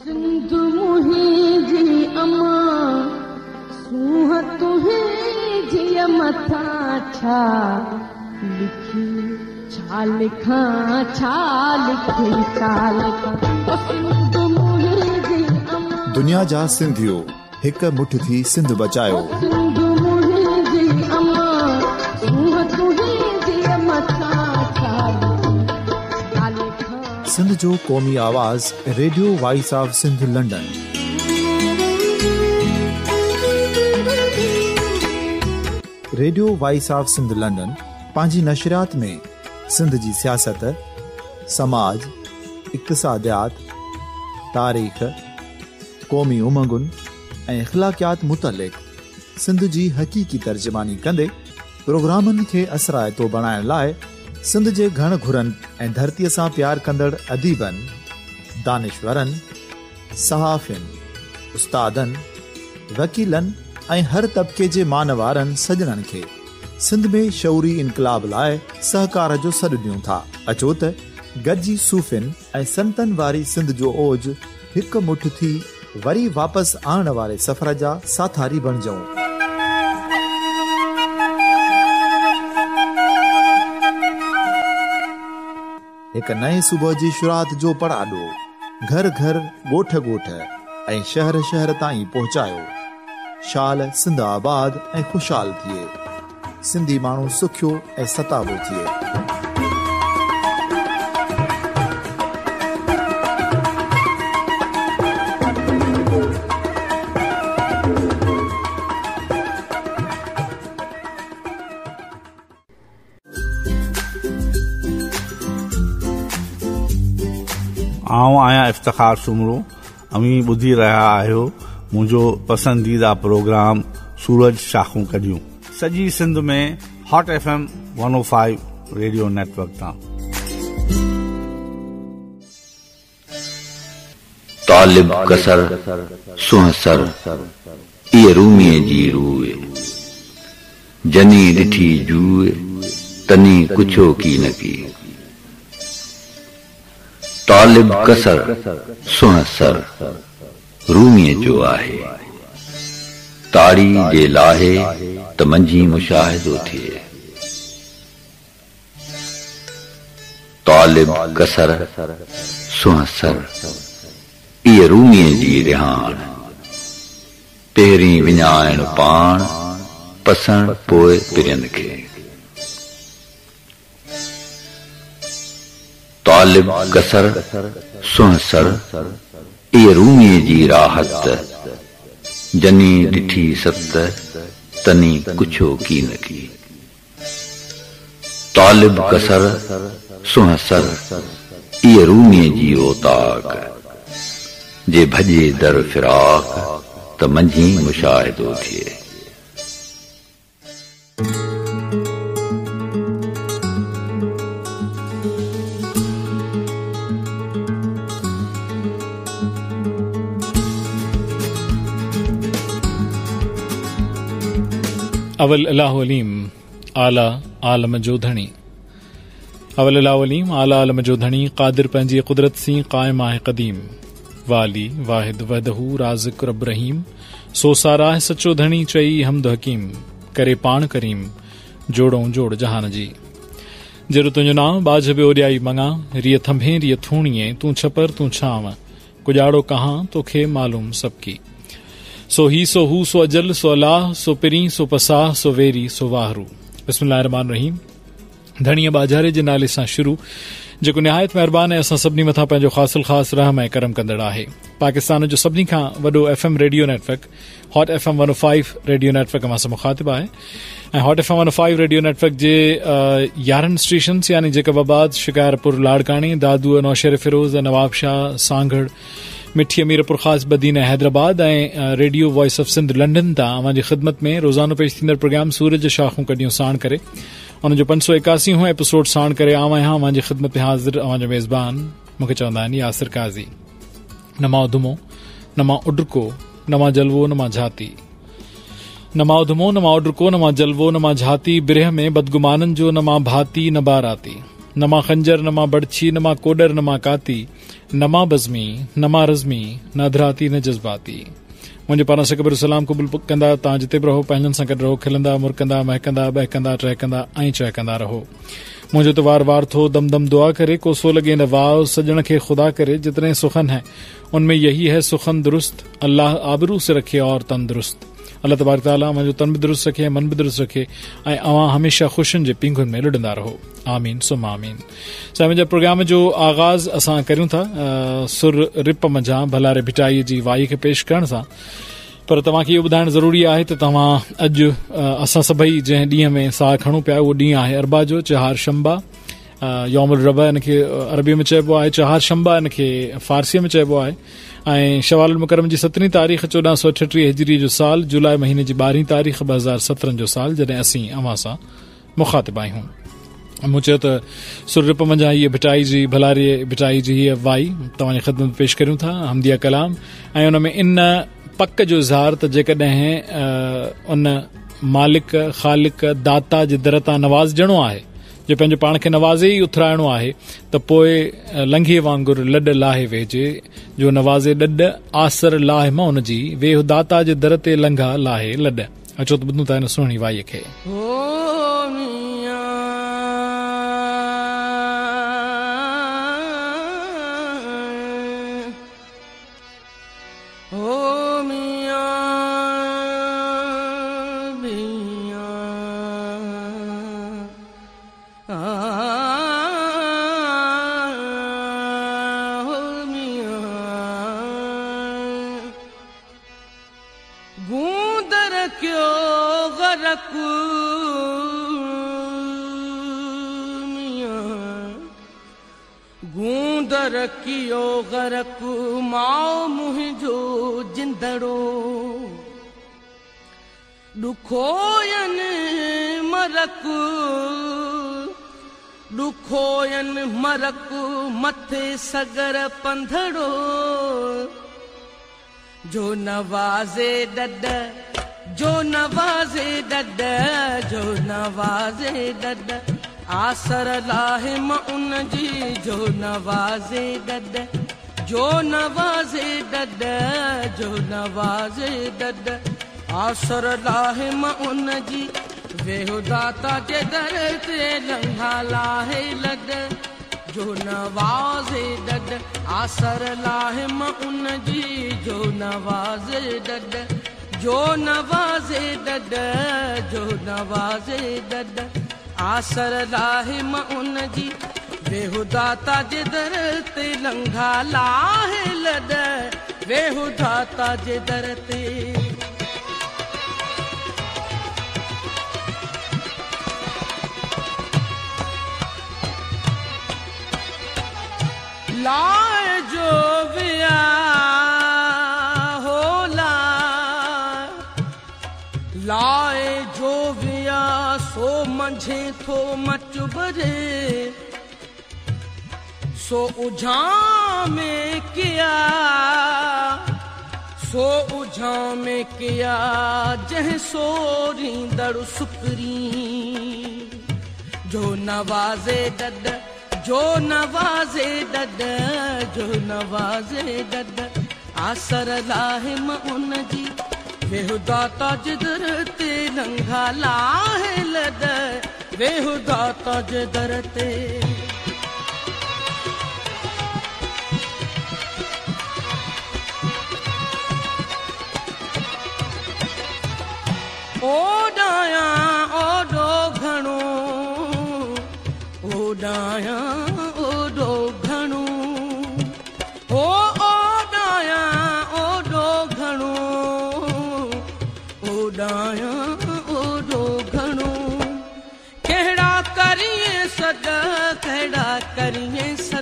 दुनिया जा सिंधियो, हिकु मुठि थी सिंध बचायो سندھ جو قومی آواز radio voice of Sindh London radio voice of Sindh London پانچ نشریات میں سندھ جی سیاست سماج اقتصادیات تاریخ قومی امنگن اخلاقیات متعلق سندھ جی حقیقی ترجمانی کندے پروگرامن کے اثرائتوں بنائے لائے सिंध जे घण घुरन ऐं धरतीअ सां प्यार कंदड़ अदीबनि दानेश्वरनि सहाफ़िन उस्तादनि वकीलनि ऐं हर तबिके जे मान वारनि सजणनि खे सिंध में शौरी इनकलाब लाइ सहकार जो सॾु ॾियूं था अचो त गॾिजी सूफ़िन ऐं संतनि वारी सिंध जो ओज हिकु मुठ थी वरी वापसि आणण वारे सफ़र जा साथारी बणिजऊं हिकु नए सुबुह जी शुरूआति जो पराॾो घर घर ॻोठ ॻोठ ऐं शहर शहर ताईं पहुचायो शाल सिंध आबाद ऐं ख़ुशहाल थिए सिंधी माण्हू सुखियो ऐं सताबो थिए आऊं आहियां इफ़्तार सुमरो अमी ॿुधी रहिया आहियो मुंहिंजो पसंदीदा प्रोग्राम सूरज शाखूं कढियूं सॼी सिंध में hot F M radio network तां तालिब कसर सुहसर इहे रूमीअ जी रूए जनी ॾिठी जूए तनी कुझो की न की طالب قصر سونا سر رومي جو آهي تاڙي گهلاهي تمنجي مشاهدو ٿي طالب قصر سونا سر هي رومي جي ريحان پيري ونيان پان پسند پوء پرند کي طالب قصر سنصر اے رومی جی راحت جنی ڈٹھی ست تنی کچھو کی نکی طالب قصر سنصر اے رومی جی اوطاق جے بھجے در فراق تمجھی مشاهد ہوتھیے अवल अलाहलीम आला आलम जोधणी अवल अलाहलीम आला आलम जोधणी क़ादिर पंहिंजी क़ुदरत सीं क़ाइम आहे क़दीम वाली वाहिद वदहू राज़िक रब रहीम सो साराह सचो धणी चई हमद हकीम करे पाण करीम जोड़ो जोड़ जहान जी जहिड़ो तुंहिंजो नाम बाज बि ओरियाई मङा रीअ थंभे रीअ थूणीअ तूं छपर तूं छांव कुॼाड़ो कहां तोखे मालूम सबकी सो ही सो हु सो अजल सो अलाह सो पिरी सो पसाह सो वेरी सो वाहरू बसमान रहीम धणीअ बाज़ारे के नाले से शुरू जो निहायत महिरबानी है असा सभी मथा पैं ख़ासिल खास रहम ए करम कंदड़ है पाकिस्तान जो सभी का वो F M radio network hot F M one O five radio network मां से मुखातिब है hot F M one O five radio network के यारहं स्टेशन्स यानी जेकबाबाद शिकारपुर लाड़कानी दादू नौशेर फिरोज़ नवाबशाह शाह सांगड़ मिठी अमीरपुर खास बदीन हैदराबाद ए radio voice of Sindh London तवा अव्हां ख़िदमत में रोज़ानो पेश प्रोग्राम सूरज शाखू कडियो साण कर उन पंज सौ एकासी हो एपिसोड साण कर आवां ख़िदमत में हाज़िर अव्हां मेज़बान मुख्य चवन यासिर काज़ी नमा उधमो नमा उडको नमा जलवो नमा झाती नमा उधमो नमा उडको नमा जलवो नमा झाती बिरह में बदगुमानन जो नमा भाती न बाराती नमा खंजर नमा बड़छी नमा कोडर नमा काती नमा बज़मी नमा रज़मी न अधराती न जज़्बाती मुझे पारां सकबर सलाम क़बूल कंदा तव्हां जिते भी रहो पंहिंजनि से गड रहो खिलंदा मुरकंदा महकंदा बहकंदा टहिकंदा ऐं चहकंदा रहो मुझे तो वार वार थो दम दम दुआ करे कोसो लगे न वाव सजण खे ख़ुदा करे जितने सुखन है उनमें यही है सुखन दुरुस्त अल्लाह आबरू से रखे और तंदुरुस्त अलाह तबारकाला मुंहिंजो तन बि दुरुस्त रखे मन बि दुरुस्त रखे ऐं अवां हमेशा ख़ुशियुनि जे पींघुनि में रुडंदा रहो आमीन आमीन सुम मुंहिंजे प्रोग्राम जो आगाज़ असां कयूं था भलारे भिटाई जी वाई खे पेश करण सां पर तव्हां खे इहो ॿुधाइण ज़रूरी आहे त तव्हां अॼु असां सभई जंहिं ॾींहं में साहु खणूं पिया उहो ॾींहुं आहे अरबा जो चहार शंबा योमुरबा इन खे अरबीअ में चइबो आहे चहार शंबा इन खे फारसीअ में चइबो आहे ऐं शवाल मुकरम जी सत्रहीं तारीख़ चोॾहं सौ अठटीह हिजरी जो साल जुलाई महीने जी ॿारहीं तारीख़ ॿ हज़ार सतरहं जो साल जॾहिं असीं अवां सां मुख़ातिबु आहियूं मूं चयो त सुरप मुंहिंजा हीअ भिटाई जी भलारी भिटाई जी हीअ वाई तव्हांजी ख़िदमत पेश करियूं था हमदिया कलाम ऐं हुन में इन पक जो इज़हार त जेकॾहिं उन मालिक ख़ालिक दाता जे दर तां नवाज़ ॾिणो आहे जे पंहिंजे पाण खे नवाज़े ई उथराइणो आहे त पोएं लंघे वांगुरु लॾ लाहे वेजे जो नवाज़े आसर लाहे दाता जे दर ते लंघा लाहे غرق ما مهجو جندڙو دخو ين مرق دخو ين مرق مت سگر پندرو جو نوازي دد جو نوازي دد جو نوازي دد आसर लाहे मां उन जी जो नवाज़े गद जो नवाज़े नवाज़े दद आसर लाहे लद जो जो नवाज़े दद आसर उन जी वेहुदा जिधर ते लंघा लाहे लड वेहुदा जिधर ते लाए जो विया हो ला लाए जो विया सो मंझे थो मच भरे सो उ में किया सो कया सुपरी जो नवाज़े दद जो नवाज़े दद जो नवाज़े दद आसर लाहे लाहेन जी वेहदा ता जे ते लंगा लाहे वेह दाता जे ते ॾायां ओॾो घणो ओॾायां ओॾो घणो हो ओॾायां ओॾो घणो ओॾायां ओॾो घणो कहिड़ा करी सॾ कहिड़ा करी सॾ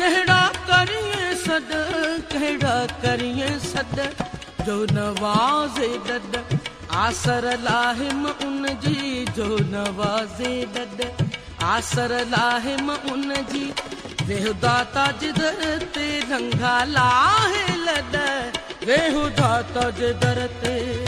कहिड़ा करी सॾ कहिड़ा करी सॾ जो नवाज़ आसर लाहिम उनजी जो नवाज़े आसर लाहिम उनजी वेहदा दर ते लद वेहु दाता जे दर ते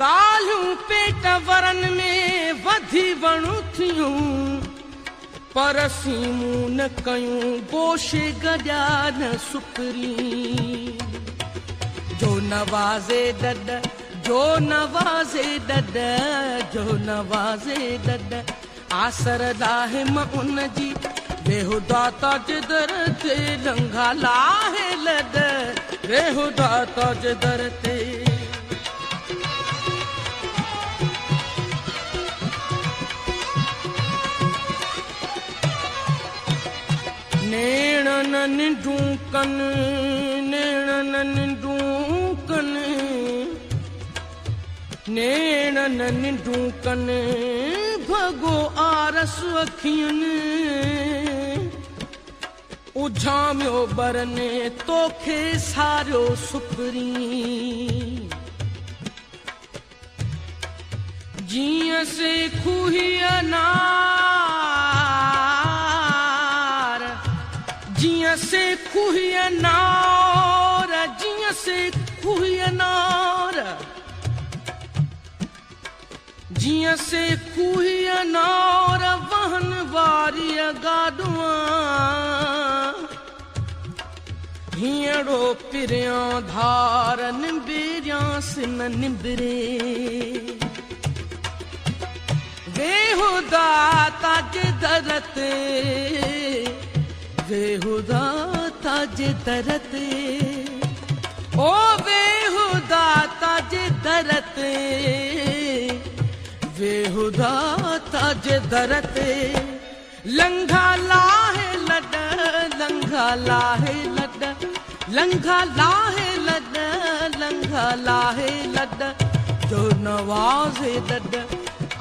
दालूं पेट वरन में वधी थियूं पर सीमूं कयूं गोशे गॾा न जो नवाज़े दद जो नवाज़े दद जो नवाज़े दद आसर नेण कन नेण कन नेण कन आरस उझामियो बरने तोखे सारियो सुपरी जीअं से खुही अना se corria na hora, dinha se corria na hora, dinha se corria na hora, van varia gadoã. Hinheiro pirinha dhara, nimbirinha sina nimbire. Vem da tá de darate. दर ते ताजे दर ते वेहूदा ताजे दरद लंघा लाहे लॾ लंघा लाहे लॾ लंघा लाहे लॾ जो नवाज़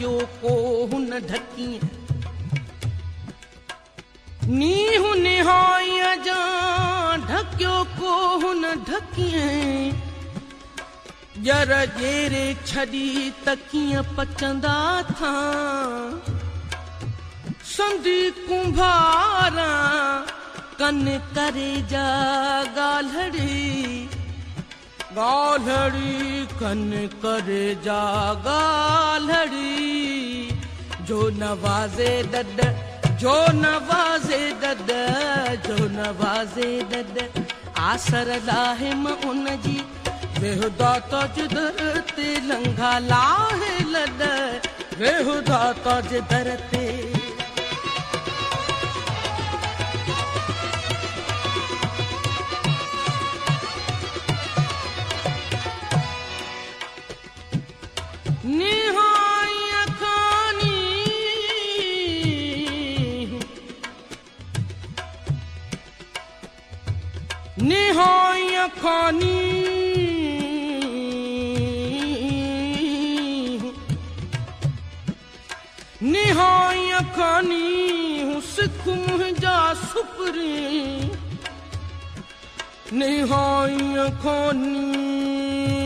क्यों को हुन ढकी नीह निहाय जा ढक्यो को हुन जर जेरे छड़ी तकिय पचंदा था संदी कुंभारा कन करे जा गालड़ी गालड़ी कन कर जा गालड़ी जो नवाजे दद जो नवाजे दद जो नवाजे दद आसर लाहिम उन जी वेहु दातो जिदर ते लंगा लाहे लद वेहु दातो जिदर ते ਨਿਹਾਈ ਖਾਨੀ ਨਿਹਾਈ ਖਾਨੀ ਹੂੰ ਸਿੱਖ ਮੁਹਜਾ ਸੁਪਰੀ ਨਿਹਾਈ ਖਾਨੀ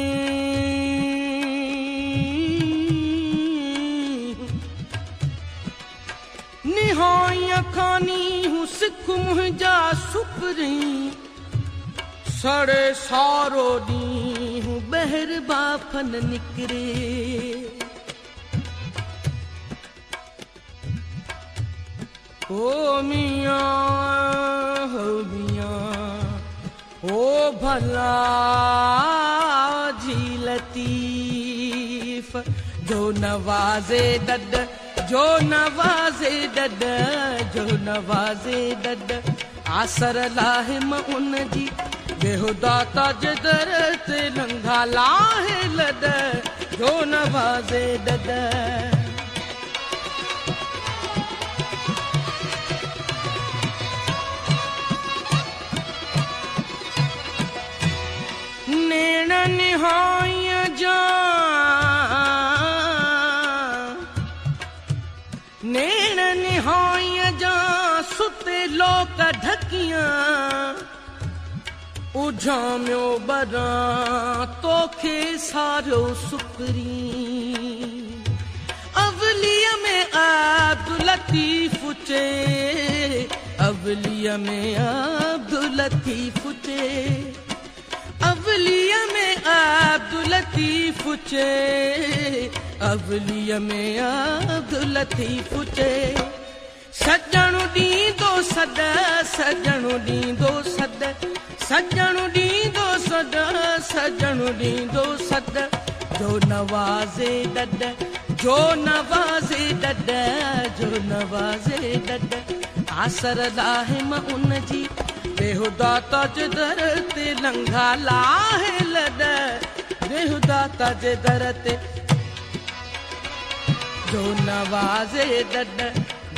मियां ओ भला जो नवाज़े द जो नवाजे डद, जो नवाजे डद, आसर लाहिम उन जी, बेहुदाता जदर, ते लाहे लद, जो नवाजे डद, ने नवाद, जा लोक ढकिया उर तोखे सारियो सुकि में आबुल फुचे में आबुले में आबदुलथी फुचे में आबुल फुजे सजण ॾींदो सद सजण ॾींदो सद सजण ॾींदो सद सजण ॾींदो सद जो नवाज़े दद जो नवाज़े दद जो नवाज़े दद आसर लाहिम उन जी बेहुदा तज दर ते लंघा लाहे लद बेहुदा तज दर ते जो नवाज़े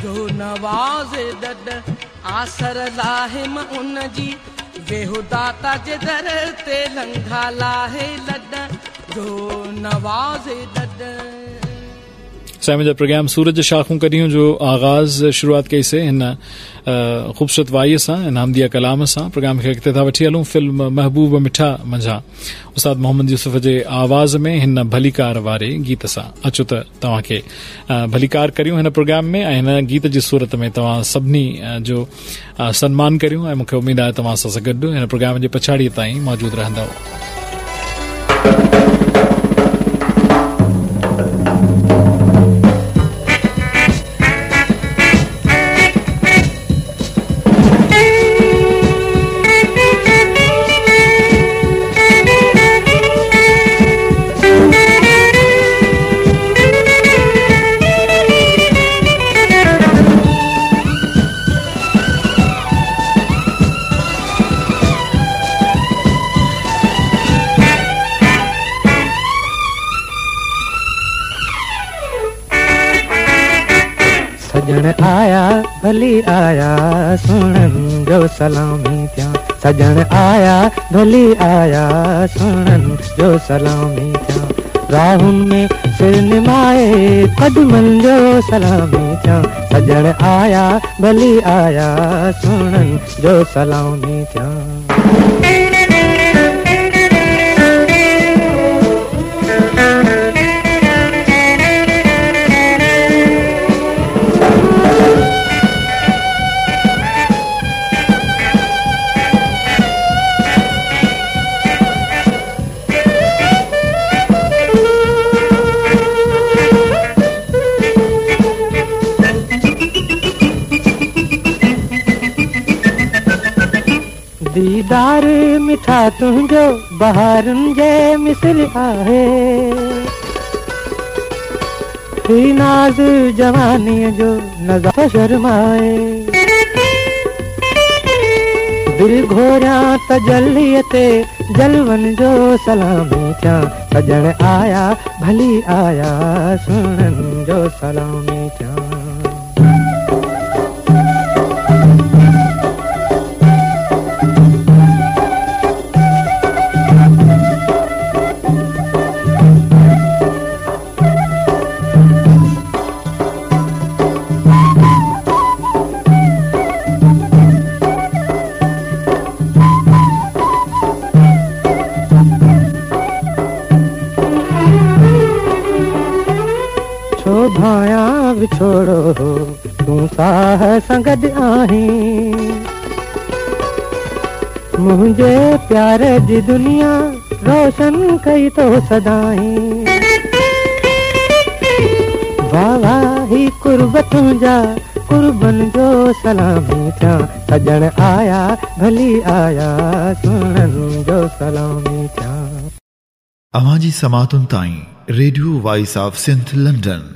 जो नवाज़ दद आसर लाहे म उन जी वेहुदा ता जे दर ते लंगा लाहे लड जो नवाज़ दद सामिन प्रोग्राम सूरज शाखों करियूं जो आगाज़ शुरूआत कई से हिन ख़ूबसूरत वाईअ सां हिन हमदिया कलाम सां प्रोग्राम खे अॻिते था वठी हलूं फिल्म महबूब मिठा मंझां उस्ताद मोहम्मद यूसुफ़ जे आवाज़ में हिन भलीकार वारे गीत सां अचो त तव्हां खे भलीकार करियूं हिन प्रोग्राम में ऐं हिन गीत जी सूरत में तव्हां सभिनी जो सन्मान करियूं ऐं मूंखे उमेद आहे तव्हां सां गॾु हिन प्रोग्राम जे पछाड़ीअ ताईं मौजूदु रहंदव भली आया सुन जो सलामी थिया सजन आया भली आया सुन जो सलामी थिया राहुन में सिर निमाए कदमन जो सलामी थिया सजन आया भली आया सुन जो सलामी थिया तुंहिंजो बहारुनि जे मिसमाए दिलि घोरियां त जल ते जलवनि जो सलामी चांजण आया भली आया सलामी चां सां गॾु आहीं प्यार जी दुनिया रोशन कई तो सदाई बाबा ही कुर्ब तुंहिंजा कुर्बन जो सलामी थिया सजन आया भली आया सुणनि जो सलामी थिया अवां समातुन समातुनि radio voice of Sindh London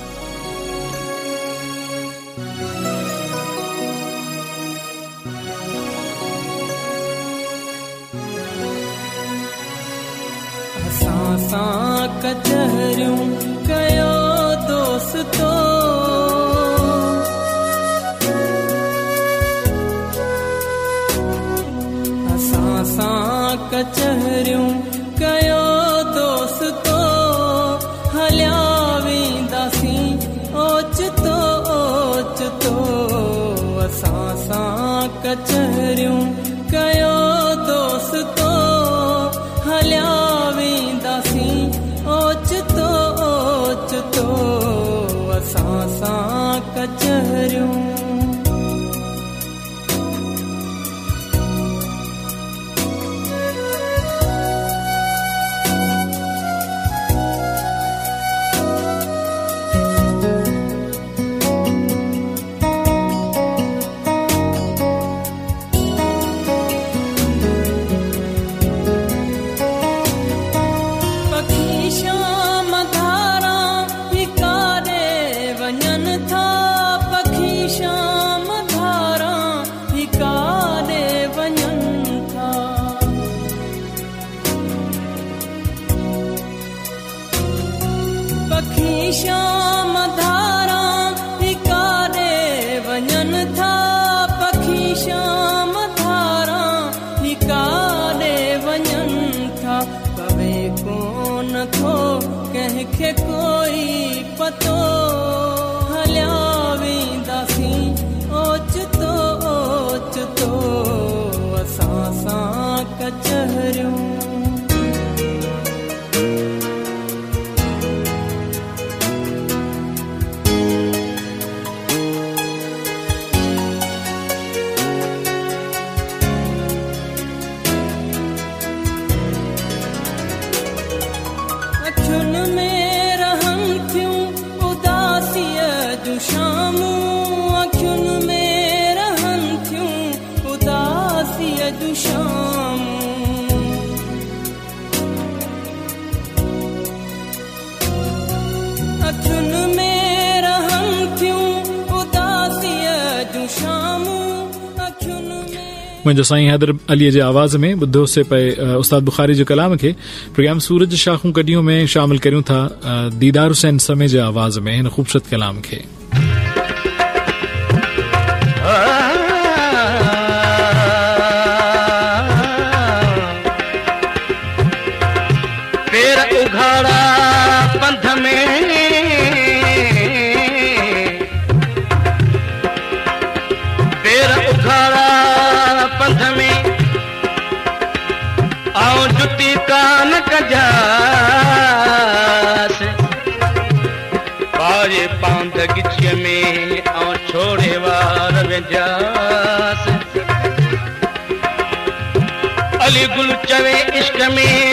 दोस्तो असां सां कचहरियूं कयो दोस्तो हलिया वेंदासीं ओचितो असां सां मुझे साईं हैदर अली के आवाज़ में ॿुधो से पे उस्ताद बुखारी के कलाम के प्रोग्राम सूरज शाखों कडियों में शामिल करूं था दीदार हुसैन समय के आवाज़ में इन ख़ूबसूरत कलाम के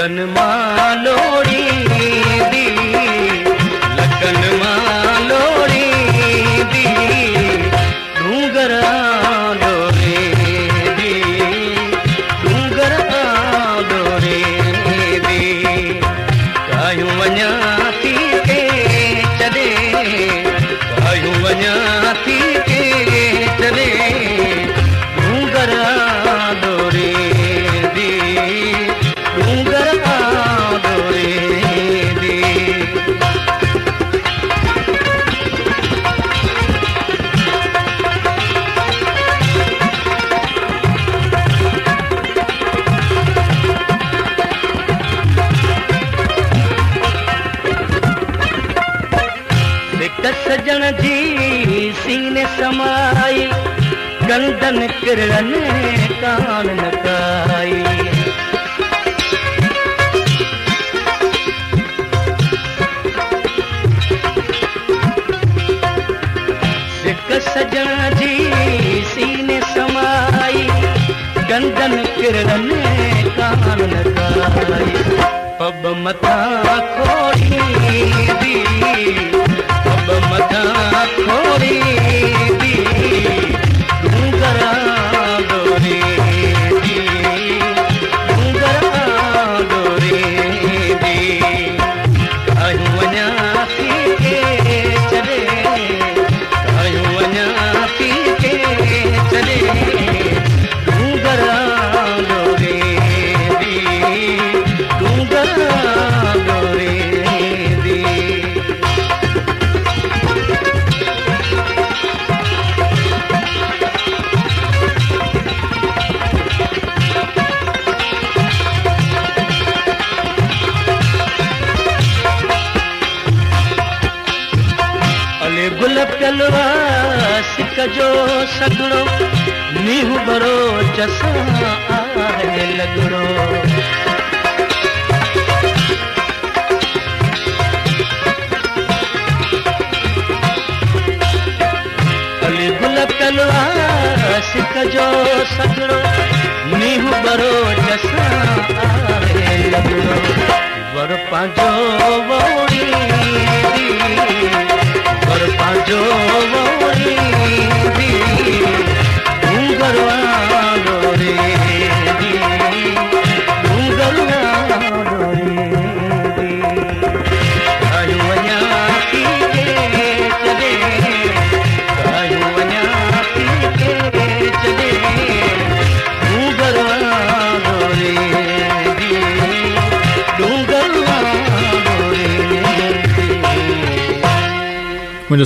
कनमा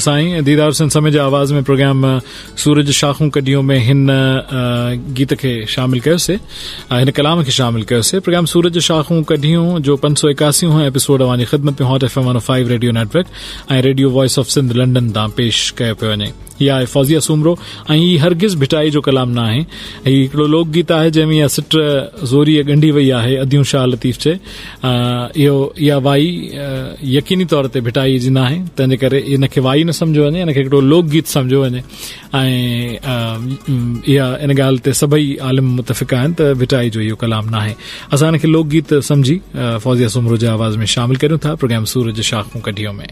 वापस आई दीदार हुसैन समेज आवाज़ में प्रोग्राम सूरज शाखूं कडियों में हिन गीत खे शामिल कयोसीं हिन कलाम खे शामिल कयोसीं प्रोग्राम सूरज शाखूं कढियूं जो पंज सौ एकासी एपिसोड अवानी ख़िदमत में hot F M one five radio network ऐं radio voice of Sindh London तां पेश कयो पियो वञे इहा आहे फौज़िया सूमरो ऐं हरगिज़ भिटाई जो कलाम न आहे हीउ हिकिड़ो लोकगीत आहे जंहिंमें सिट ज़ोरीअ ॻंढी वई आहे अदियूं शाह लतीफ़ जे इहो इहा वाई यकीनी तौर ते भिटाई जी न आहे तंहिंजे करे इनखे वाई न सम्झो वञे हिनखे हिकिड़ो लोकगीत सम्झो वञे ऐं इहा इन ॻाल्हि ते सभई आलिम मुतफ़िक़ आहिनि त भिटाई जो इहो कलाम न आहे असां हिनखे लोकगीत सम्झी फौज़िया सुमरो जे आवाज़ में शामिल करियूं था प्रोग्राम सूरज शाखूं कढियो में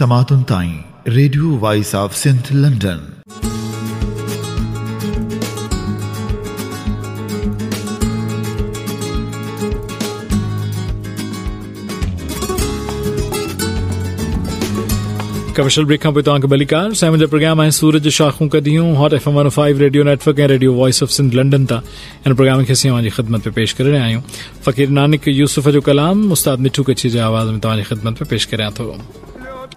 समातुन ताई radio voice of Sindh London commercial break खां पोइ तव्हांखे भली कार साइम प्रोग्राम आहे सूरज शाखूं कढियूं hot F M one five radio network ऐं radio voice of Sindh London तां हिन प्रोग्राम खे असीं तव्हांजी ख़िदमत में पेश करे रहिया आहियूं फ़क़ीर नानिक यूसुफ जो कलाम उस्ताद मिठू कच्छी जे आवाज़ में तव्हांजी ख़िदमत में पेश करियां थो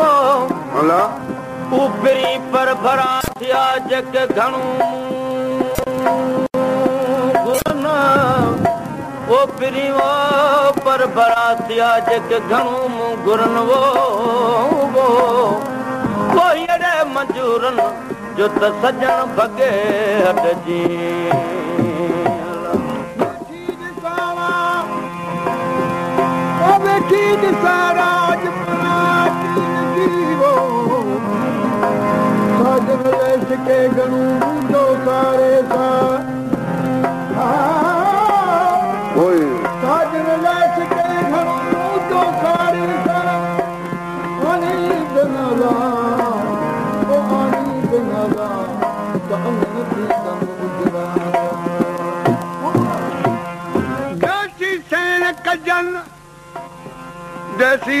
او والا او پري پر براتيا جڪ گھنو گورن و او پري و پر براتيا جڪ گھنو مون گورن و بو ويهڙي منجورن جو تسجا بھگے هڏجي او घण दोस सजरू नाला जनाला कजन दी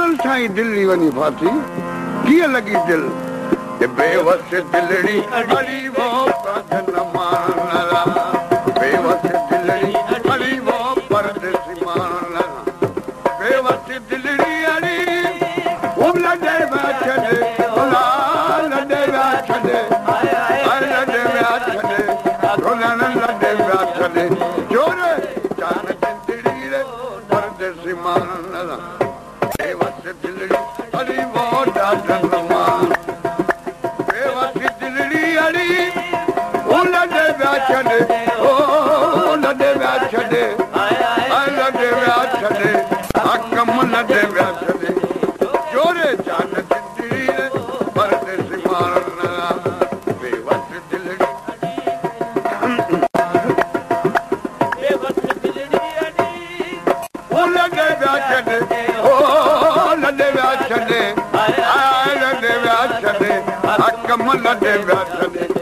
सां ई दिल्ली वञी फासी कीअं लॻी दिलि Come on, not them, not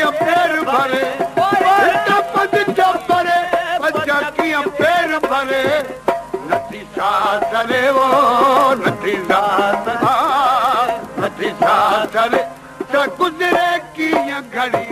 पहिरे भरे पेर भरे नथी सा हले उहो नथी साथी त कुदरे कीअं घड़ी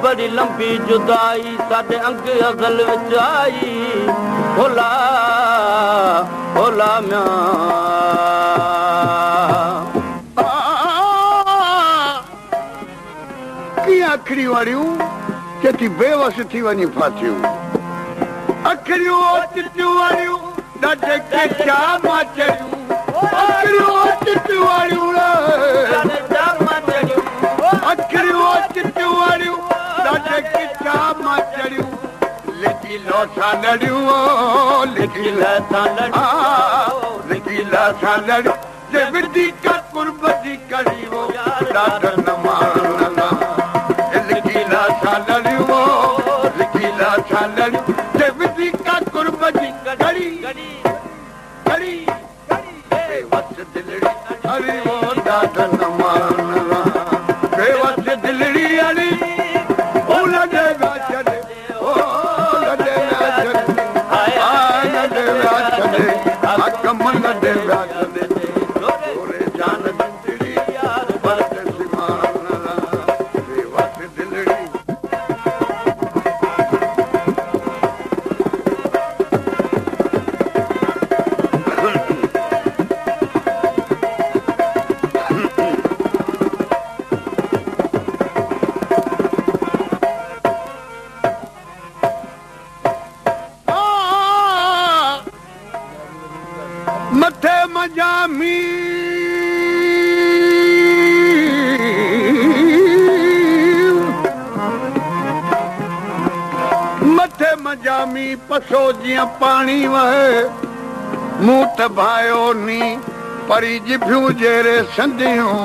कीअं अखड़ियूं वारियूं चेची बेवश थी वञूं फाथियूं लिटी लाॾी लिटी लाॾो लिखी लाॾी परी جيرے जहिड़े सिंधियूं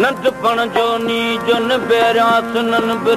नंढपण जो नी जो न बेरां सुन बि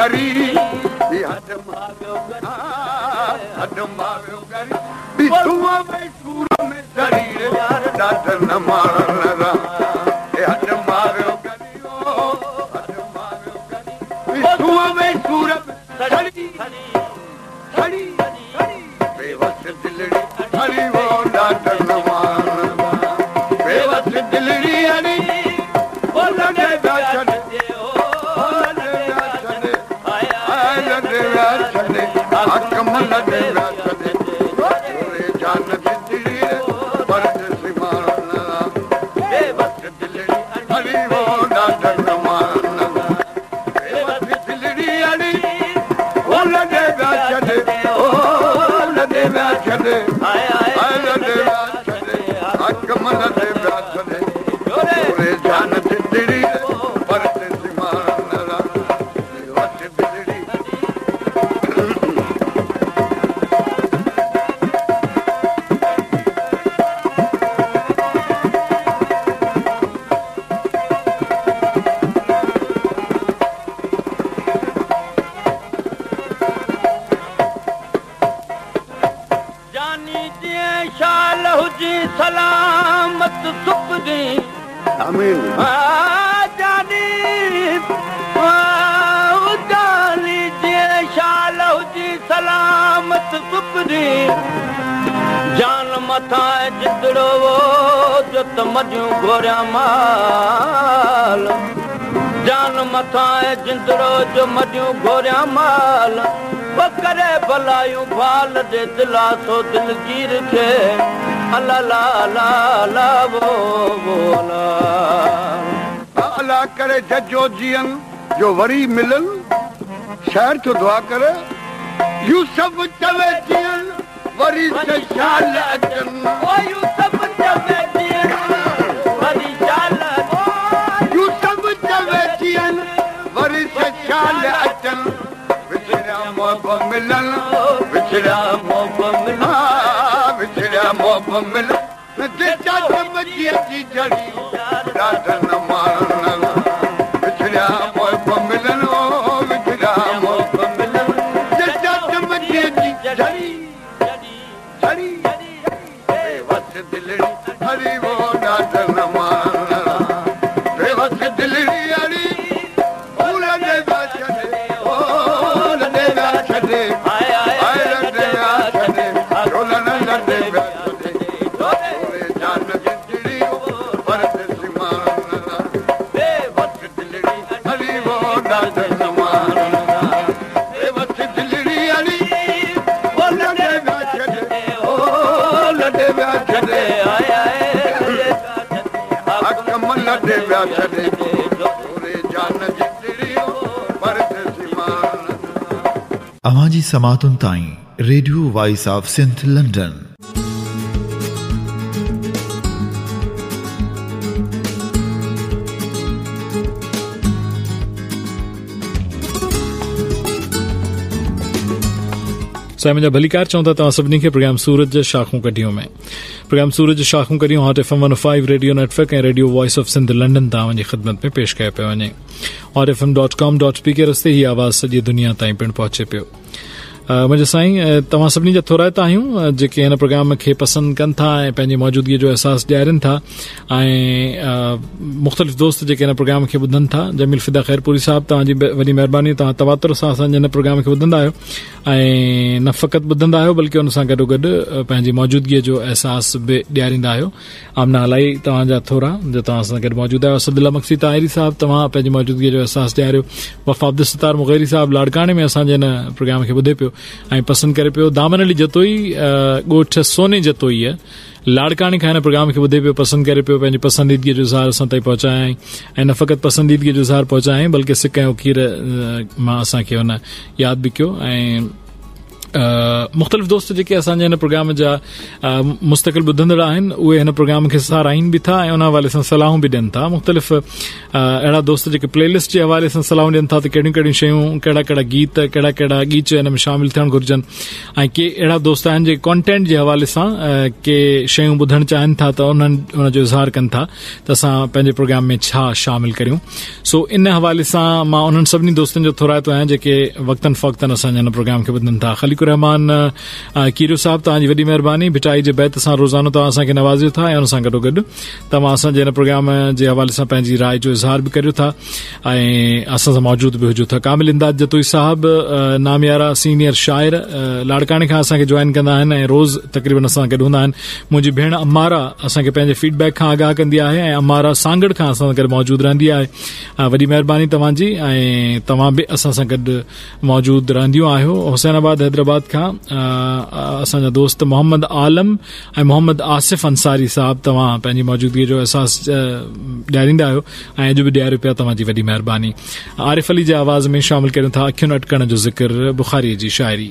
हज़म हज़मु मुझे दिला तो दिल गिर के अल्लाह ला ला ला वो बोला अल्लाह करे जजो जियन जो वरी मिलन शहर तो दुआ करे यू सब चले जियन वरी से शाल अजन ओ यू सब चले जियन वरी शाल अजन यू सब चले वरी से शाल विचरा मिलन बंगला पिछड़ बंगला जीा समातुन ताई radio voice of Sindh London सो मुंहिंजा भली कार चवंदा तव्हां सभिनी प्रोग्राम सूरज जे शाखूं में प्रोग्राम सूरज जे शाखूं hot F M one five radio network A radio voice of Sindh London तव्हांजी ख़िदमत में पेश कयो पियो वञे hot F M dot com dot P K रस्ते ही आवाज़ सजी दुनिया ताईं पिणु पहुचे पियो मुंहिंजे साईं तव्हां सभिनी जा थोराए त आहियूं जेके हिन प्रोग्राम खे पसंदि कनि था ऐं पंहिंजी मौजूदगीअ जो अहसास ॾियारिन था ऐं मुख़्तलिफ़ दोस्त जेके हिन प्रोग्राम खे ॿुधनि था जमील फिदा ख़ैरपुरी साहिबु तव्हांजी वॾी महिरबानी तव्हां तवातर सां असांजे हिन प्रोग्राम खे ॿुधंदा आहियो ऐं न फ़क़ति ॿुधंदा आहियो बल्कि हुन सां गॾोगॾु पंहिंजी मौजूदगीअ जो अहसास बि ॾियारींदा आहियो आमना अलाई तव्हांजा थोरा जो तव्हां असां गॾु मौजूदु आहियो सदिला मक्सी ताहिरी साहिबु तव्हां पंहिंजी मौजूदगीअ जो अहसासु ॾियारियो वफ़ादु दस्तार मुगैरी साहिबु लाड़काणे में असांजे हिन प्रोग्राम खे ॿुधे पियो ऐं पसंदि करे पियो दामन अली जतोई ॻोठ सोने जतोई आहे लाड़काणी खाना प्रोग्राम के ॿुधे पे पसंद करे पे पंहिंजी पसंदीदगीअ जो इज़हार असां ताईं पहुचायां ऐं न फकत पसंदीदगी जो इज़हार पहुचायां बल्कि सिक ऐं उकीर मां असांखे हुन यादि बि कयो ऐं मुख़्तलिफ़ दोस्त जेके असांजे हिन प्रोग्राम जा मुस्तक़िल ॿुधंदड़ आहिनि उहे हिन प्रोग्राम खे सहारा आहिनि बि था ऐं उन हवाले सां सलाहूं बि ॾियनि था मुख़्तलिफ़ अहिड़ा दोस्त जेके प्लेलिस्ट जे हवाले सां सलाहूं ॾियनि था त कहिड़ियूं कहिड़ियूं शयूं कहिड़ा कहिड़ा गीत कहिड़ा कहिड़ा गीच हिन में शामिल थियणु घुर्जनि ऐं के अहिड़ा दोस्त आहिनि जेके कॉन्टेंट जे हवाले सां के शयूं ॿुधणु चाहिनि था त उन्हनि हुनजो इज़हार कनि था त असां पंहिंजे प्रोग्राम में छा शामिल करियूं सो इन हवाले सां मां उन्हनि सभिनी दोस्तनि जो थोराइतो आहियां जेके वक़्तनि फ़क़्तनि असांजे हिन प्रोग्राम खे ॿुधनि था ख़ाली रहमान कीरो साहब तव्हांजी वॾी महिरबानी भिटाई जे बैत सां रोज़ानो तव्हां असां नवाज़ियो था ऐं हुन सां गॾोगॾु तव्हां हिन प्रोग्राम जे हवाले सां पंहिंजी राय जो इज़हार बि करियो था ऐं असां सां मौजूद बि हुजो था कामिल इंदाद जतोई साहब uh, नामयारा सीनियर शाइर uh, लाड़काणे खां असांखे जॉइन कंदा आहिनि ऐं रोज़ तक़रीबन असां गॾु हूंदा आहिनि मुंहिंजी भेण अम्मारा असां पंहिंजे फीडबैक खां आगाह कंदी आहे अम्मारा सांगड़ खां असां गॾु मौजूद रहंदी आहे वॾी महिरबानी तव्हांजी ऐं तव्हां बि असां सां गॾु मौजूद रहंदियूं आहियो हुसैनाबाद हैदराबाद इस्लामाबाद खां असांजा दोस्त मोहम्मद आलम ए मोहम्मद आसिफ़ अंसारी साहब तव्हां मौजूदगी जो अहसास ॾियारींदा आहियो ऐं अॼु बि ॾियारियो पिया तव्हांजी आरिफ़ अली जे आवाज़ में शामिल कयूं था अखियुनि अटकण जो ज़िक्र बुखारीअ जी शाइरी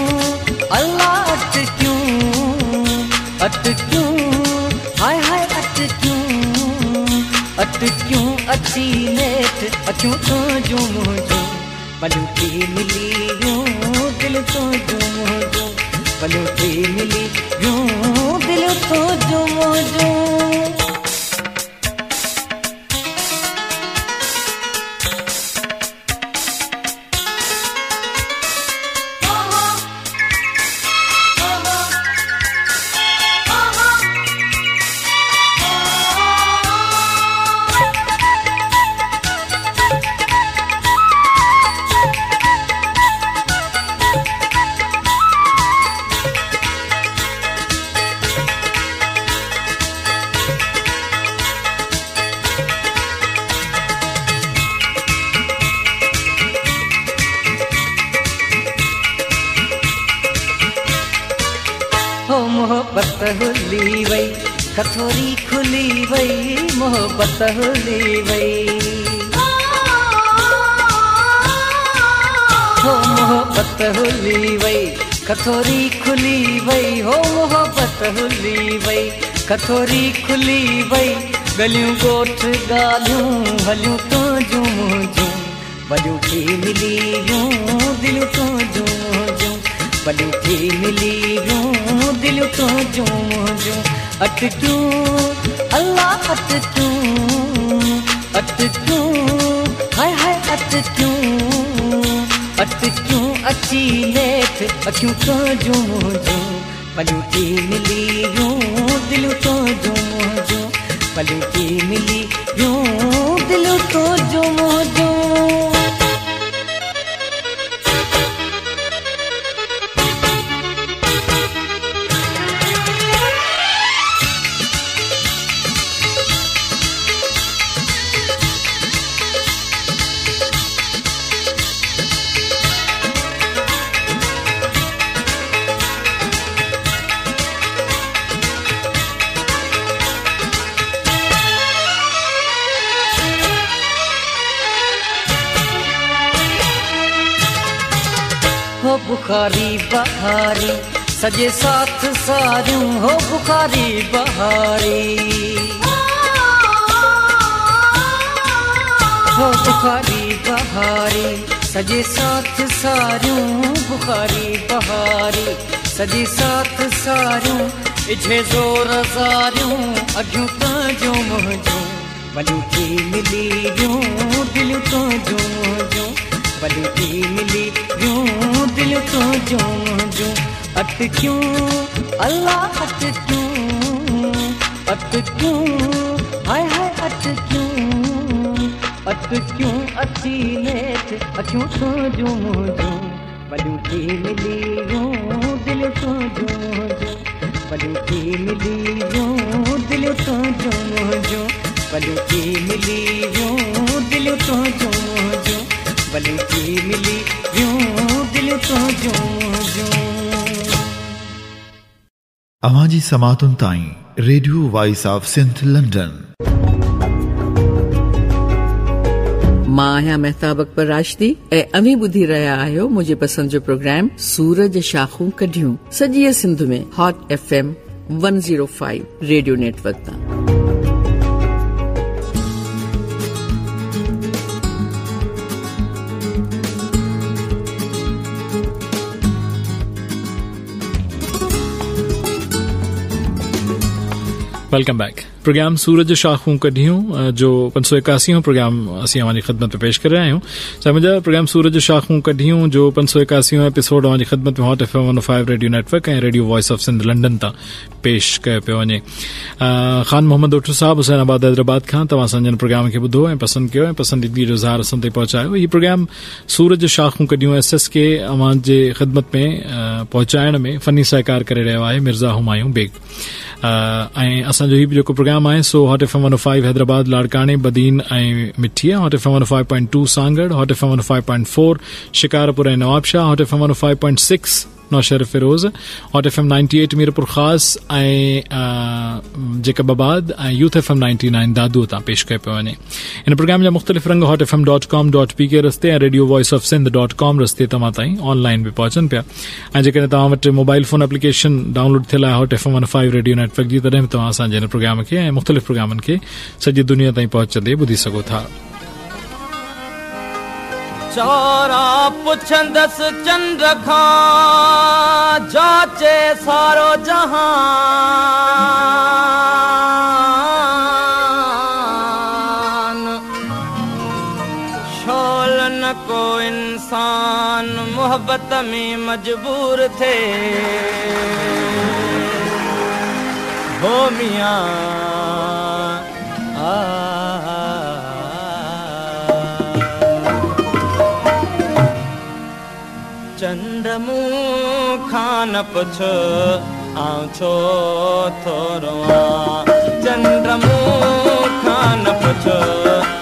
छोरी खुली वई गलियूं ॻोठ ॻाल्हियूं भलियूं तुंहिंजूं भलियूं थी मिली वियूं दिलियूं तुंहिंजूं भलियूं थी मिली वियूं दिलियूं तुंहिंजूं अठ तूं अलाह अठ तूं अठ तूं हाय हाय अठ तूं अठ तूं अची लेठ अखियूं तुंहिंजूं भलियूं थी मिली খালি सजे साथ सारियूं बुखारी बहारी हो बुखारी बहारी सजे साथ सारियूं बुखारी बहारी सजे साथ सारियूं अॼु तूं दिल तूं दिलि तूं अट क्यों अल्लाह अट क्यों अट क्यों हाय हाय अट क्यों अट क्यों अची लेट अचूं सोजूं तो मोजूं वॾियूं थी मिली यूं दिल सोजूं तो मोजूं वॾियूं थी मिली यूं दिल सोजूं तो मोजूं वॾियूं थी मिली यूं दिल सोजूं मोजूं वॾियूं थी मिली यूं दिल सोजूं मोजूं अवाजी समातुन ताई radio voice of Sindh London मां आहियां महताब अकबर राशदी ऐं अवी ॿुधी रहिया आहियो मुंहिंजे पसंद जो प्रोग्राम सूरज शाखूं कढियूं सॼीअ सिंध में hot F M one zero five radio network तां वेलकम बैक प्रोग्राम सूरज शाखू हूं कढी हूं जो पंज सौ इकासी प्रोग्राम असीं अव्हांजी ख़िदमत में पेश कर आहियूं सां मुंहिंजा प्रोग्राम सूरज शाह कढी हूं जो पंज सौ इकासी एपिसोड अव्हांजी ख़िदमत में hot F M one five radio network ऐं radio voice of Sindh London तां पेश कयो पियो ख़ान मोहम्मद ओठू साहब हुसैनाबाद हैदराबाद खां तव्हां प्रोग्राम खे ॿुधो ऐं पसंदि कयो पसंदीदगी जो इज़हार असां ताईं पहुचायो प्रोग्राम सूरज शाखू हूं एस एस के अव्हां ख़िदमत में पहुचाइण में फ़नी सहकार करे रहियो आहे मिर्ज़ा हुमायूं बेग ऐं असो ही जो प्रोग्राम है सो hot F M one five Hyderabad लाड़काने बदीन ए मिठिया hot F M one five point two Sanghar hot F M one five point four Shikarpur ऐं Nawabshah hot F M one five point six Naushahro Feroze hot F M ninety eight Mirpur Khas ऐं जेकबाबाद ऐं youth F M ninety nine Dadu तक पेश कर पे वे इन programme जहाँ मुख़्तलिफ़ रंग hot F M dot com dot P K रस्ते radio voice of Sindh dot com रस्ते तव्हां ताईं ऑनलाइन बि पहुचनि पिया ऐं जेकॾहिं मोबाइल फ़ोन एप्लीकेशन डाउनलोड थे hot F M one five radio network की तरह बि तव्हां असांजे हिन प्रोग्राम के ऐं मुख़्तलिफ़ प्रोग्रामनि खे सॼी दुनिया ताईं पहुंचते ॿुधी सोता था चोरा पुछंदसि चंड खां जाचे सारो जहां मोहबत में मजबूर थे हो मिया आ मूं खान पुछो आ छो थोरो चंद्र मूं खान पुछो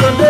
yaşasın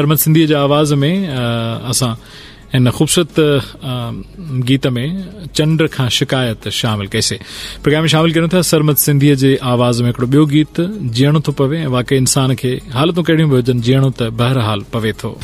सरमत सिंधीअ जे आवाज़ में असां हिन ख़ूबसूरत गीत में चंड खां शिकायत शामिल कईसीं प्रोग्राम में शामिल कयो था सरमत सिंधीअ जे आवाज़ में हिकड़ो बियो गीत जीअणो थो पवे वाकई इंसान खे हालतूं कहिड़ियूं बि हुजनि जीअणो त बहरहाल पवे तो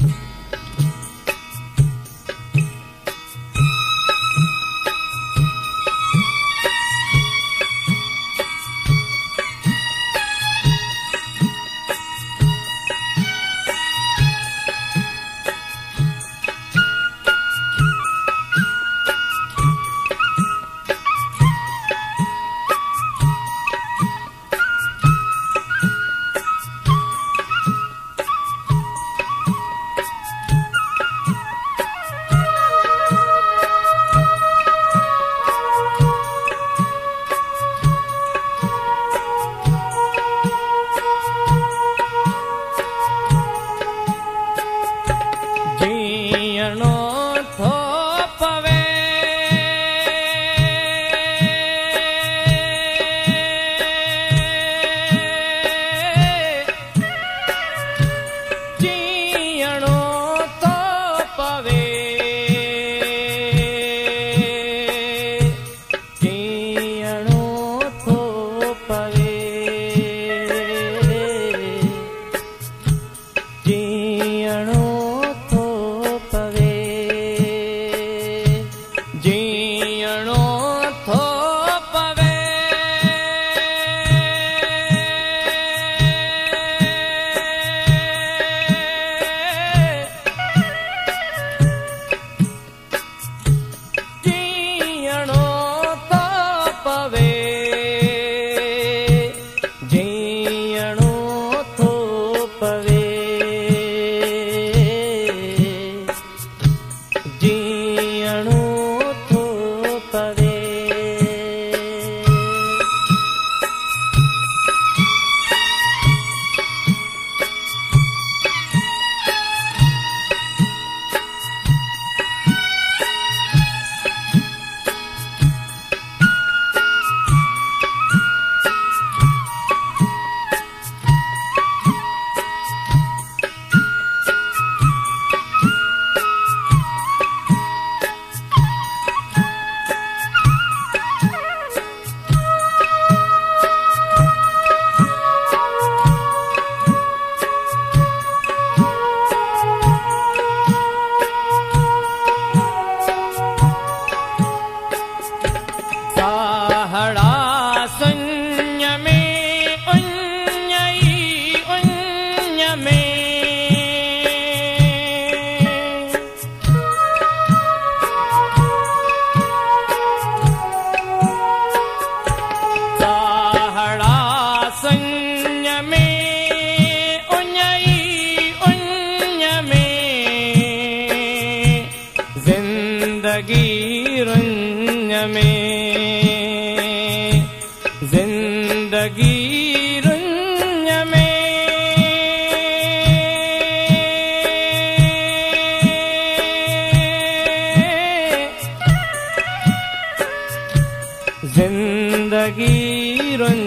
ಗಿರೊಂಜ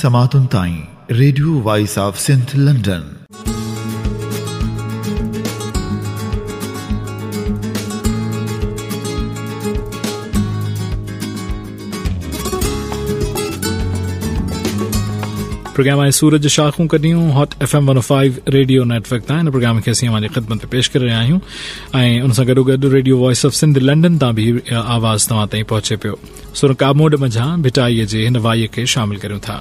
समातुन ताईं radio voice of Sindh London program आए सूरज शाखों का new hot F M one five radio network तव्हां हिन प्रोग्राम खे असीं हमारी ख़िदमत में पेश करे रहिया आहियूं ऐं उन सां गॾोगॾु radio voice of Sindh London तां बि आवाज़ तव्हां ताईं पहुचे पियो सुर कामोड मंझां भिटाईअ जे हिन वाईअ खे शामिल करियूं था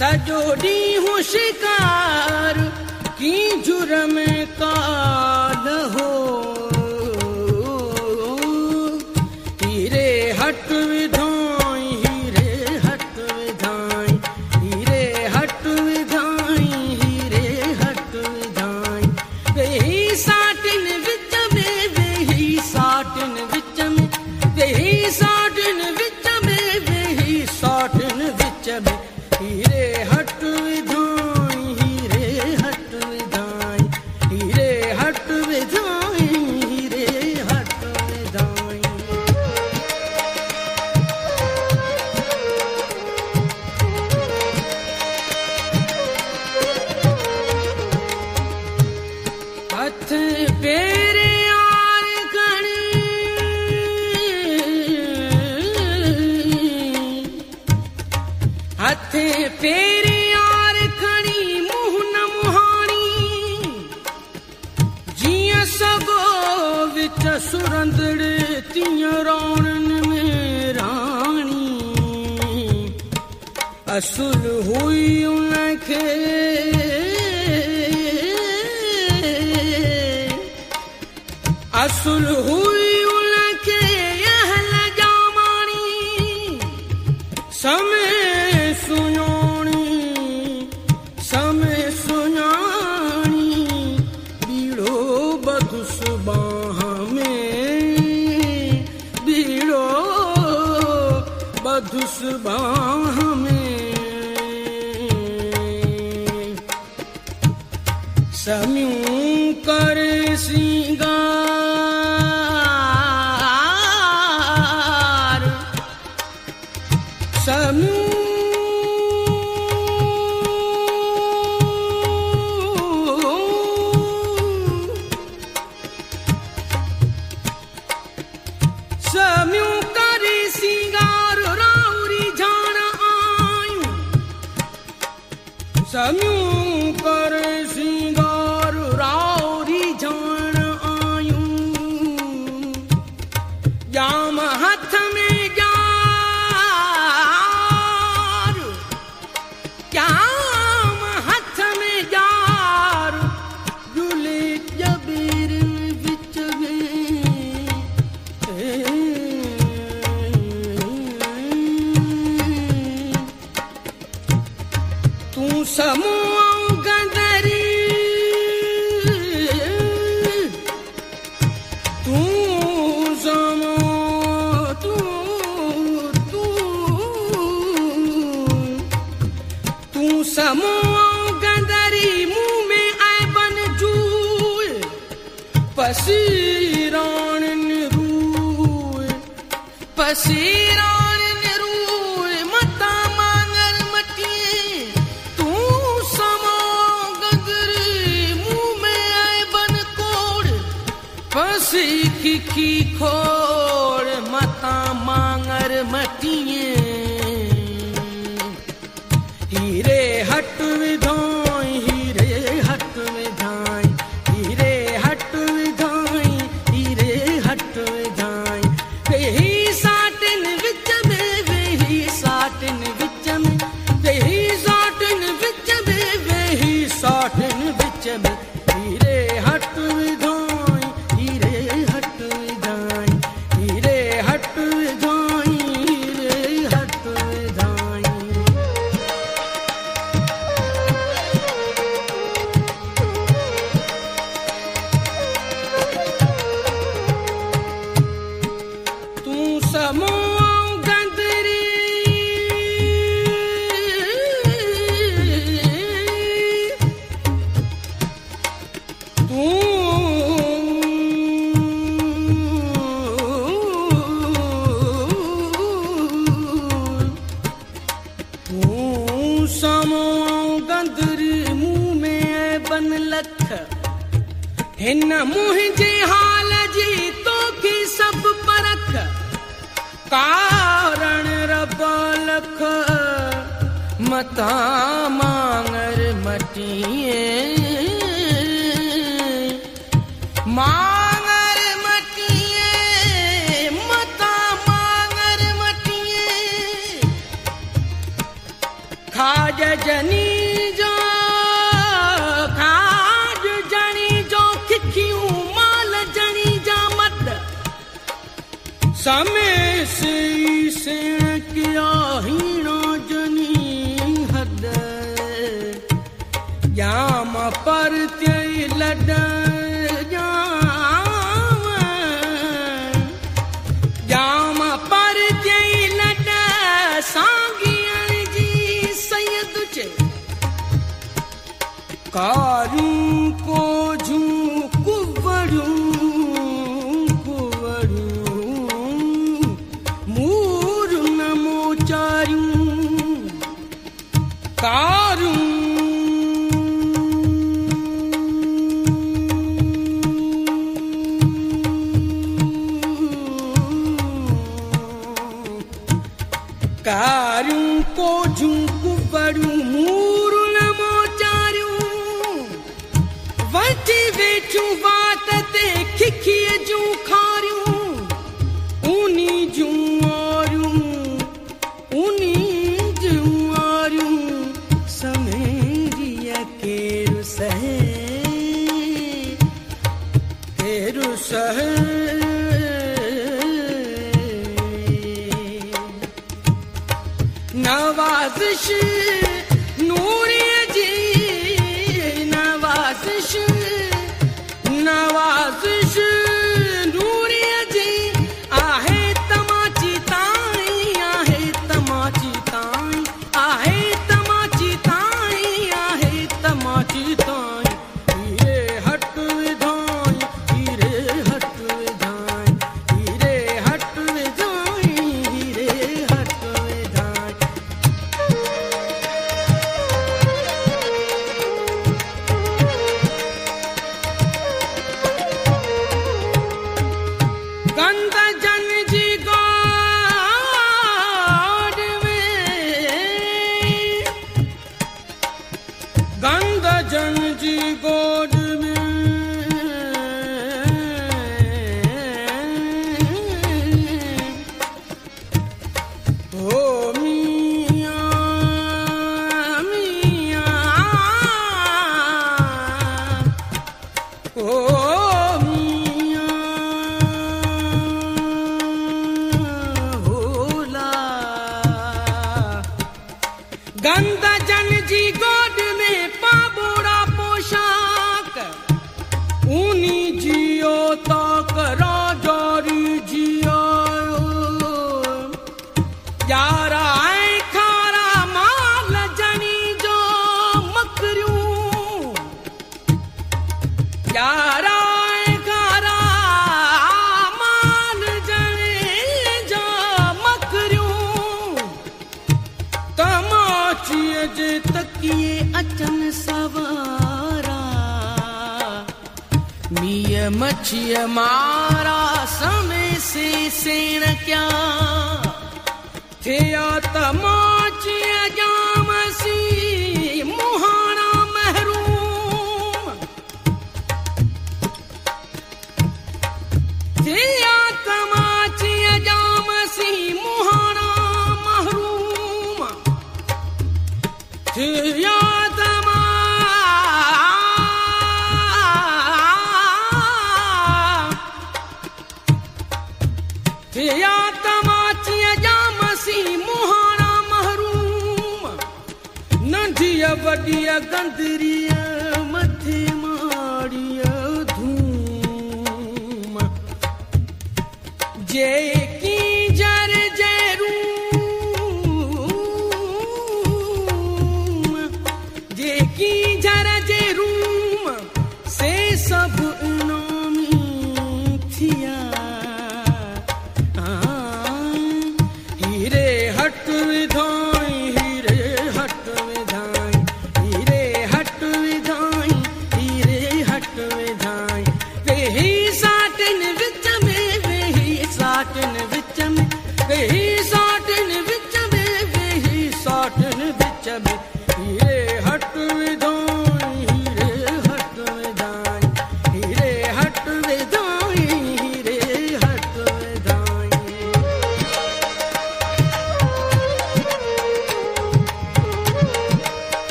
सजोड़ी हूँ शिकार की जुर्म का Samuel.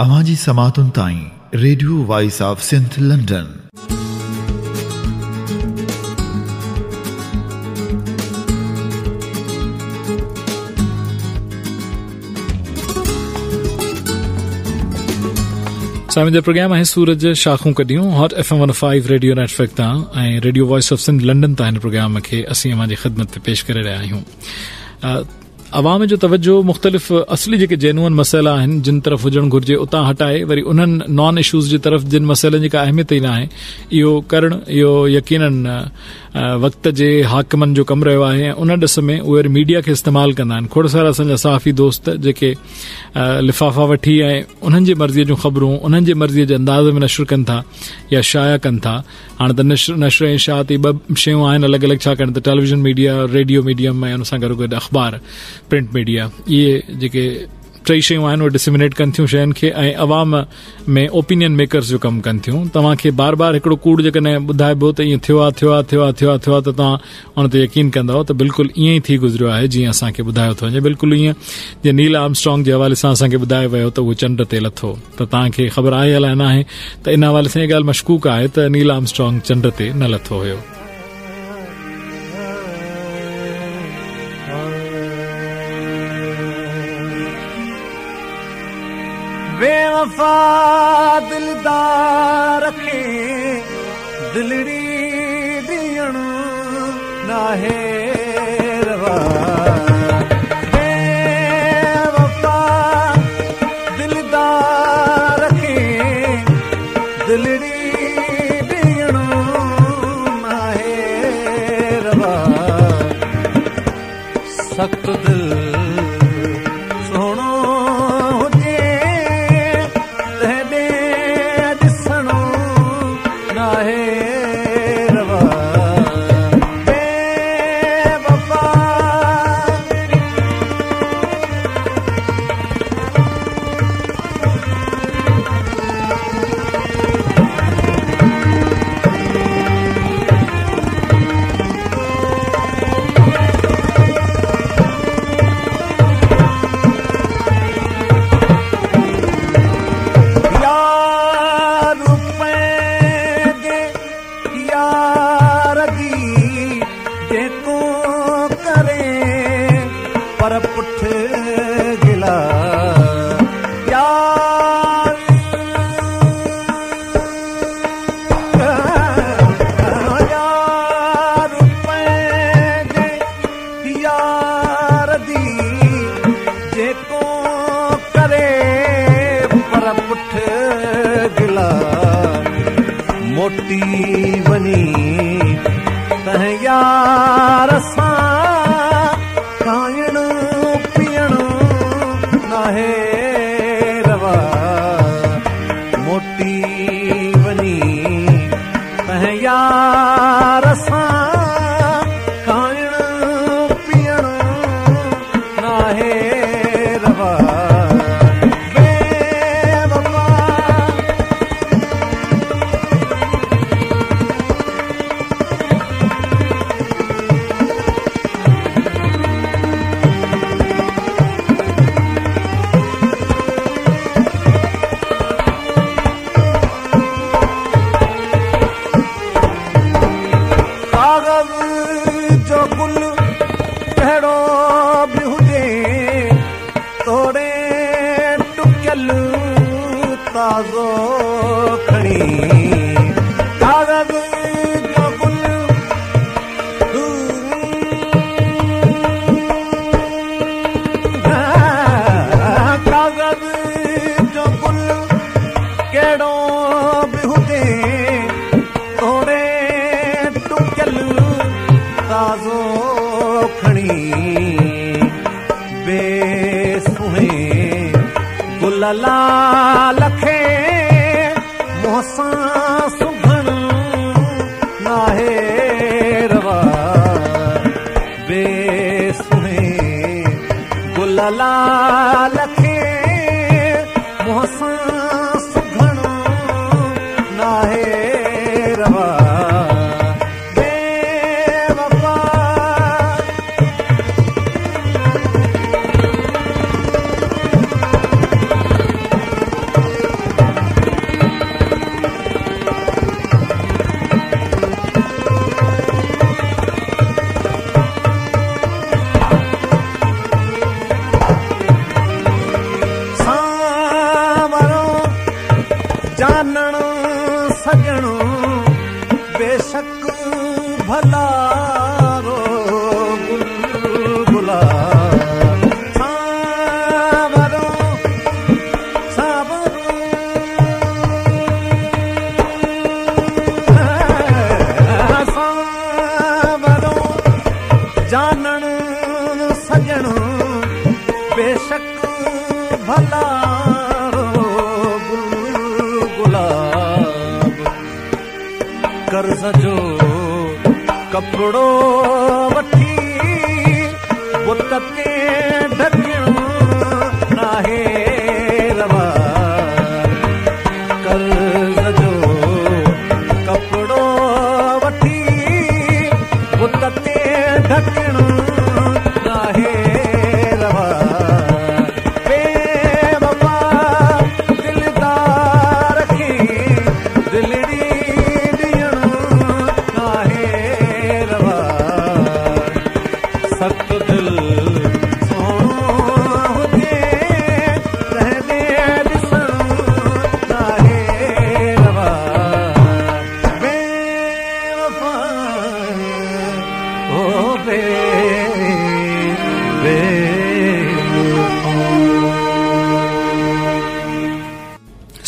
Radio voice of program सूरज शाखूं कडियूं hot F M one five radio network तां ऐं radio voice of Sindh London तां हिन प्रोग्राम खे असीं अमांजी ख़िदमत ते पेश करे रहिया आहियूं अवाम जो तवजो मुख़्तलिफ़ असली जेके जेनून मसइला आहिनि जिन तरफ़ हुजणु घुर्जे उतां हटाए वरी उन्हनि नॉन इशूज़ जी तरफ़ जिन मसइलनि जी का अहमियत ई न आहे इहो करणु इहो यकीननि वक़्त जे हाकमनि जो कमु रहियो आहे ऐं उन ॾिस में उहे मीडिया खे इस्तेमालु कंदा आहिनि थोरा सारा असांजा साफ़ी दोस्त जेके लिफ़ाफ़ा वठी ऐं उन्हनि जी मर्ज़ीअ जूं ख़बरूं उन्हनि जे मर्ज़ीअ जे अंदाज़ में नशर कनि था या शाया कनि था हाणे त नशर ऐं शाह त इहे ॿ शयूं आहिनि अलॻि अलॻि छाकाणि त टेलीविज़न मीडिया रेडियो मीडियम ऐं उन सां गॾो गॾु अख़बार प्रिंट मीडिया इहे जेके टई शयूं आहिनि उहे डिसिमिनेट कनि थियूं शयुनि खे ऐं अवाम में ओपिनियन मेकर्स जो कमु कनि थियूं तव्हां खे बार बार हिकिड़ो कूड़ जेकॾहिं ॿुधाइबो त ईअं थियो आहे थियो आहे थियो आहे थियो आहे थियो आहे त तव्हां हुन ते यकीन कंदव त बिल्कुलु ईअं ई थी गुज़रियो आहे जीअं असांखे ॿुधायो थो वञे बिल्कुलु ईअं जे नील आर्म स्ट्रांग जे हवाले सां असांखे ॿुधायो वियो त उहो चंड ते लथो त तव्हांखे खे ख़बर आहे अलाए आहे त इन हवाले सां इहा ॻाल्हि मशकूक आहे त नील आर्म स्ट्रांग चंड ते न लथो हुयो दिलारखी दिलड़ी बियणो नेरवा दिलारखी दिलड़ी बियणो नेरवा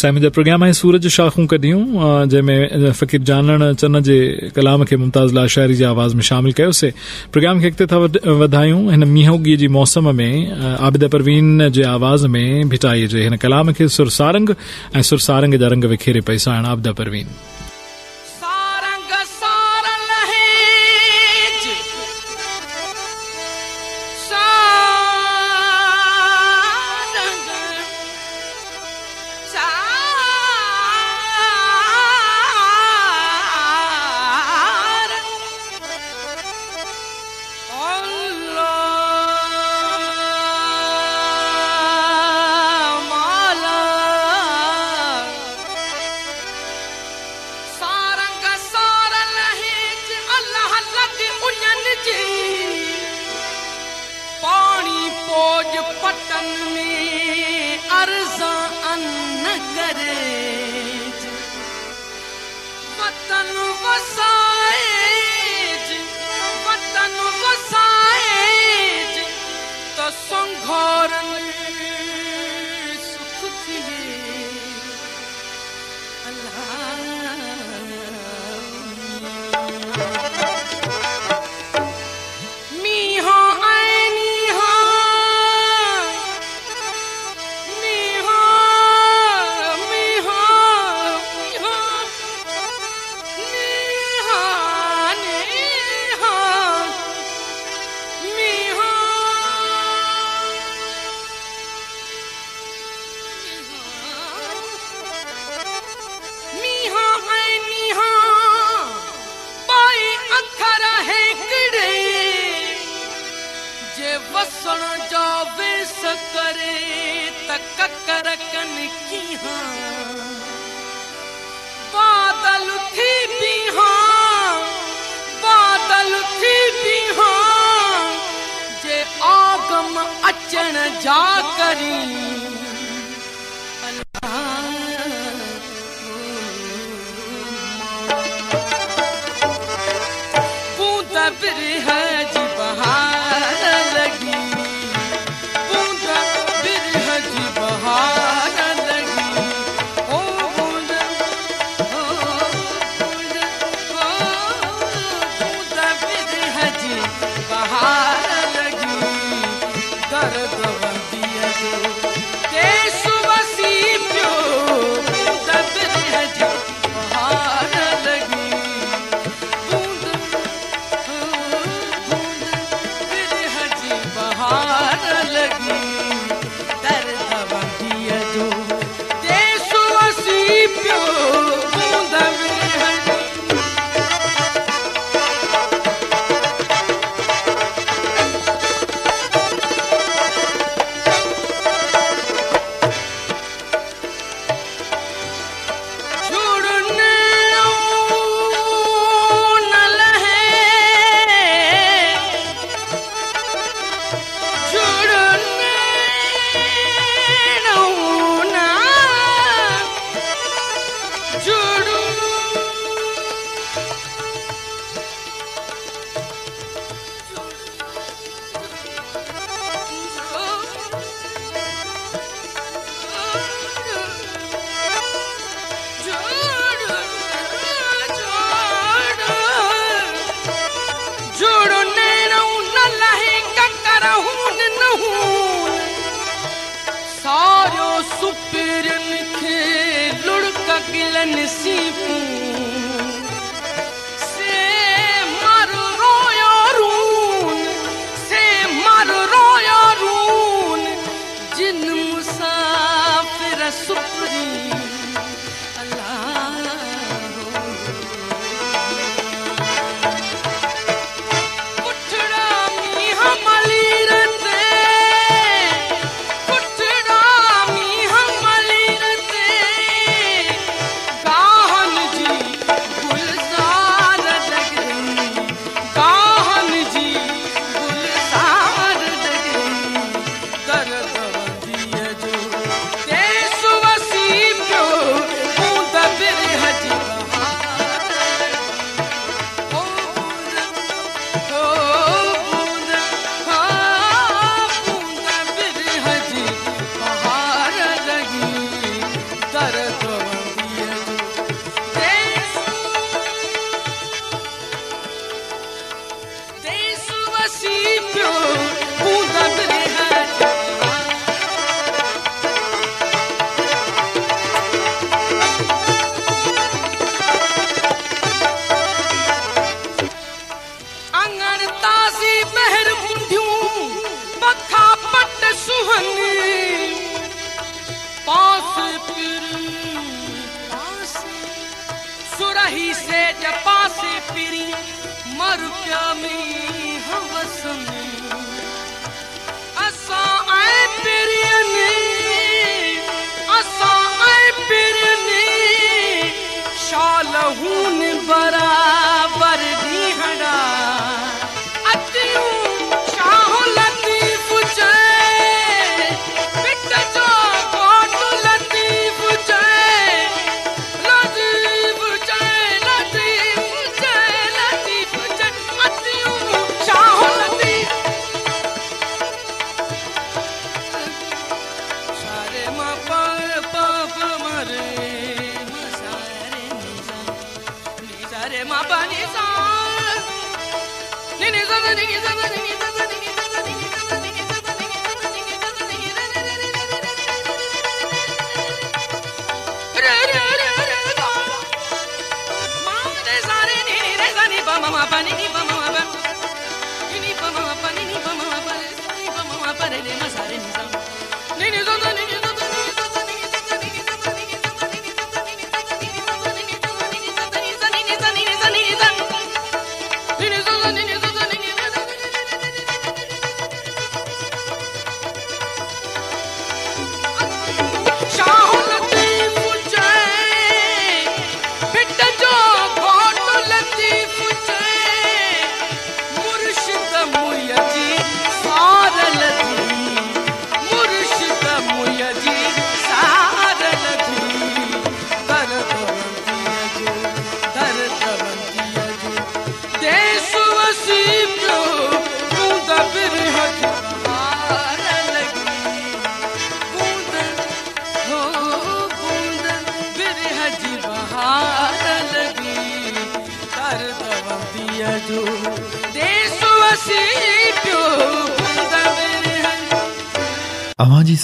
इस्लामी जा प्रोग्राम है सूरज शाखू कढियूं जंहिंमें फ़क़ीर जानण चन्न के कलाम के मुमताज़ लाशाइरी जे आवाज़ में शामिल कयोसीं प्रोग्राम के अॻिते था वधायूं हिन मींहोगी जे मौसम में आबिद परवीन के आवाज़ में भिटाई के इन कलाम के सुरसारंग ऐं सुरसारंग जा रंग विखेरे पई साण आबिदा परवीन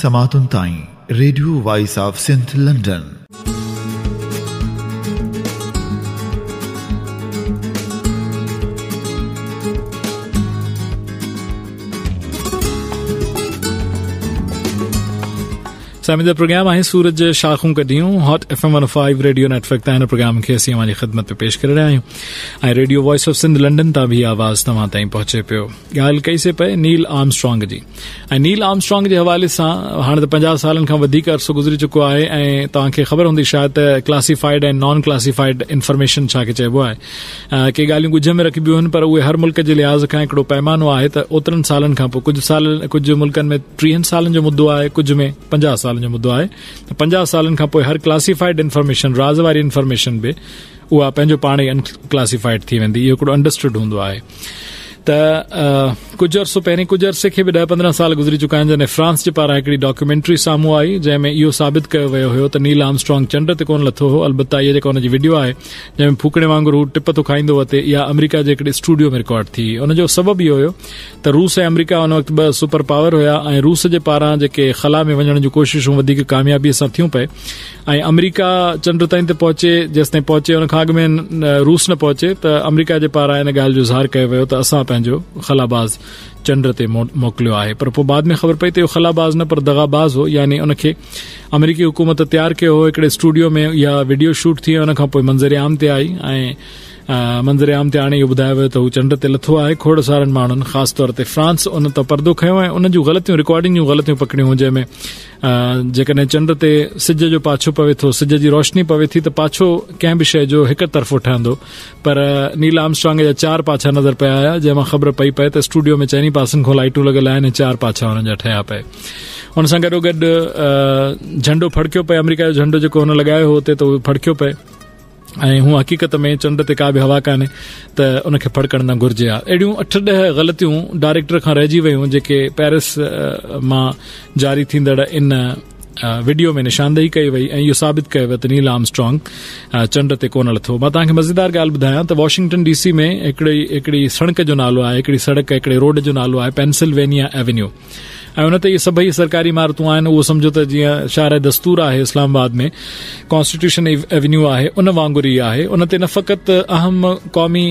සමාතුන් තයින් radio voice of Sindh London सामिद programme आहे सूरज शाखूं कढियूं hot F M one five radio network तां हिन प्रोग्राम खे असीं अव्हांजी ख़िदमत में पेश कर रहा हूं radio voice of Sindh London तां बि आवाज़ तवा ताईं पे पियो ॻाल्हि कईसीं पए नील आर्मस्ट्रांग जी ऐं नील आर्मस्ट्रांग जे हवाले सां हाणे त पंजाह सालनि खां वधीक अरसो गुज़री चुको आहे ऐं तव्हांखे ख़बर हूंदी शायदि त क्लासिफाइड ऐं नॉन क्लासिफाइड इन्फॉर्मेशन छा खे चइबो आहे के ॻाल्हियूं गुझ में रखिबियूं आहिनि पर उहे हर मुल्क जे लिहाज़ खां हिकिड़ो पैमानो आहे त ओतिरनि सालनि खां पोइ कुझु साल कुझु मुल्कनि में टीहनि सालनि जो मुदो आहे कुझु में पंजाह सालनि जो मुदो आहे त पंजाह सालनि खां पोइ हर क्लासिफाइड इन्फॉर्मेशन राज़ वारी इन्फॉर्मेशन बि उहा पंहिंजो पाण ई अनक्लासिफाइड थी वेंदी इहो हिकिड़ो अंडरस्टूड हूंदो आहे त कुझु अर्सो पहिरियों कुझु अर्से बि ॾह पंद्रहं साल गुज़री चुका आहिनि जंहिं फ्रांस जे पारां हिकड़ी डॉक्यूमेंट्री साम्हूं आई जंहिंमें इहो साबित कयो वियो हो त नील आमस्ट्रॉंग चंड ते कोन लथो हो अलबत इहे जेका हुनजी वीडियो आहे जंहिंमें फूकणे वांगुरु हू टिप थो खाईंदो वते इहा अमरीका जे हिकड़ी स्टूडियो में रिकॉर्ड थी हुन जो सबब इहो होयो त रूस ऐं अमरीका उन वक़्तु ॿ सुपर पावर हुया ऐं रूस जे पारां जेके ख़ला में वञण जी कोशिशूं वधीक कामयाबीअ सां थियूं पइ ऐं अमरीका चंड ताईं पहुचे जेसि ताईं पहुचे हुन खां अॻ में रूस न पहुचे त अमरीका जे पारां इन ॻाल्हि जो ज़हार कयो वियो त असां पंहिंजो ख़लाब चंड ते मोकिलियो है पर बाद में ख़बर पई तो ख़लाबाज़ न पर दगाबाज़ हो यानी उन अमेरिकी हुकूमत तैयार किया हो हिकिड़े स्टूडियो में या वीडियो शूट थी उन मंजरेआम आम ते आई ए मंज़र आम ते हाणे इहो ॿुधायो वियो त चंड ते लथो आहे खोड़ सारनि माण्हुनि ख़ासि तौर ते फ्रांस उन तां परदो खयो ऐं उन जूं ग़लतियूं रिकॉर्डिंग जूं ग़लतियूं पकड़ियूं जंहिं में जेकॾहिं चंड ते सिज जो पाछो पवे थो सिज जी रोशनी पवे थी त पाछो कंहिं बि शइ जो हिकु तरफ़ो ठहंदो पर नील आमस्टांग जा चार पाछा नज़र पिया आया जंहिं मां ख़बर पई पए त स्टूडियो में चइनी पासनि खां लाइटूं लॻलि आहिनि ऐं चार पाछा हुननि जा ठहिया पए हुन सां गॾोगॾु झंडो फड़कियो पए अमेरिका जो झंडो जेको हुन लॻायो हो हुते त उहो फड़कियो पए ऐं हूअ हक़ीक़त में चंड ते का बि हवा कान्हे त उनखे फड़कण न घुर्जे आ अहिड़ियूं अठ ॾह ग़लतियूं डायरेक्टर खां रहिजी वयूं जेके पेरिस मां जारी थींदड़ इन वीडियो में निशानदेही कई वई ऐं इहो साबित कयो त नील आम स्ट्रांग चंड ते कोन लथो मां तव्हांखे मज़ेदार ॻाल्हि ॿुधायां त वॉशिंगटन डीसी सी में हिकड़ी सड़क जो नालो आहे सड़क सड़कड़े रोड जो नालो आहे पेंसिल्वेनिया एवेन्यू ऐं उन ते इहे सभई सरकारी इमारतूं आहिनि उहो सम्झो त जीअं शारा दस्तूर आहे इस्लामाबाद में कॉन्स्टिट्यूशन एवन्यू आहे उन वांगुरु ई आहे उन ते न नफ़क़त अहम क़ौमी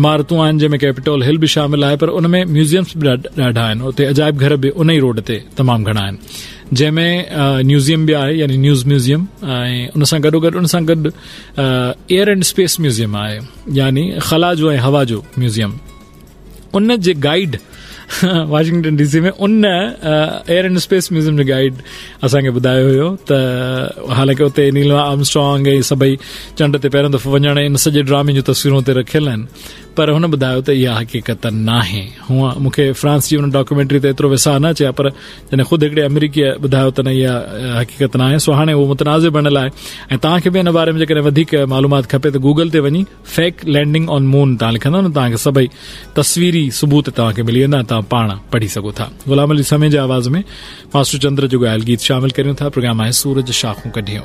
इमारतूं आहिनि जंहिंमें कैपिटल हिल बि शामिल आहे पर उन में म्यूज़ियम बि ॾाढा आहिनि उते अजायब घर बि उन ई रोड ते तमामु घणा आहिनि जंहिंमें में म्यूज़ियम बि आहे यानी न्यूज़ म्यूज़ियम ऐं उन सां गॾोगॾु उन सां गॾु एयर एंड स्पेस म्यूज़ियम आहे यानी ख़ला जो ऐं हवा जो म्यूज़ियम उन जे गाइड वाशिंगटन डी सी में उन एयर एंड स्पेस म्यूज़ियम जो गाइड असांखे ॿुधायो हो त हालांकि नीलवा नीलम आर्मस्टॉंग सभई चंड ते पहिरियों दफ़ो वञण इन सॼे ड्रामे जूं तस्वीरूं उते रखियल आहिनि पर हुन ॿुधायो त इहा हक़ीक़त नाहे हूअं मूंखे फ्रांस जी हुन डॉक्यूमेंट्री ते एतिरो विसा न चया पर जॾहिं ख़ुदि हिकड़े अमरीकी ॿुधायो त न इहा हक़ीक़त नाहे सो हाणे उहो मुतनाज़ बणियल आहे ऐं तव्हांखे बि हिन बारे में जेकॾहिं वधीक मालूमात खपे त गूगल ते वञी फेक लैंडिंग ऑन मून तव्हां लिखंदो न तव्हांखे सभई तस्वीरी सबूत तव्हांखे मिली वेंदा तव्हां पाण पढ़ी सघो था गुलाम अली समय जे आवाज़ में मास्टर चंद्र जो जुगल गीत शामिल करियूं था प्रोग्राम आहे सूरज शाखूं कढियूं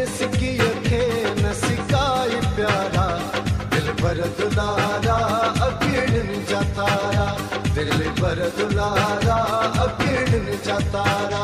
बरत लारा अकेड़न जा तारा दिल बरत लारा अकेड़न जा तारा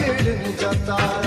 खेल जाता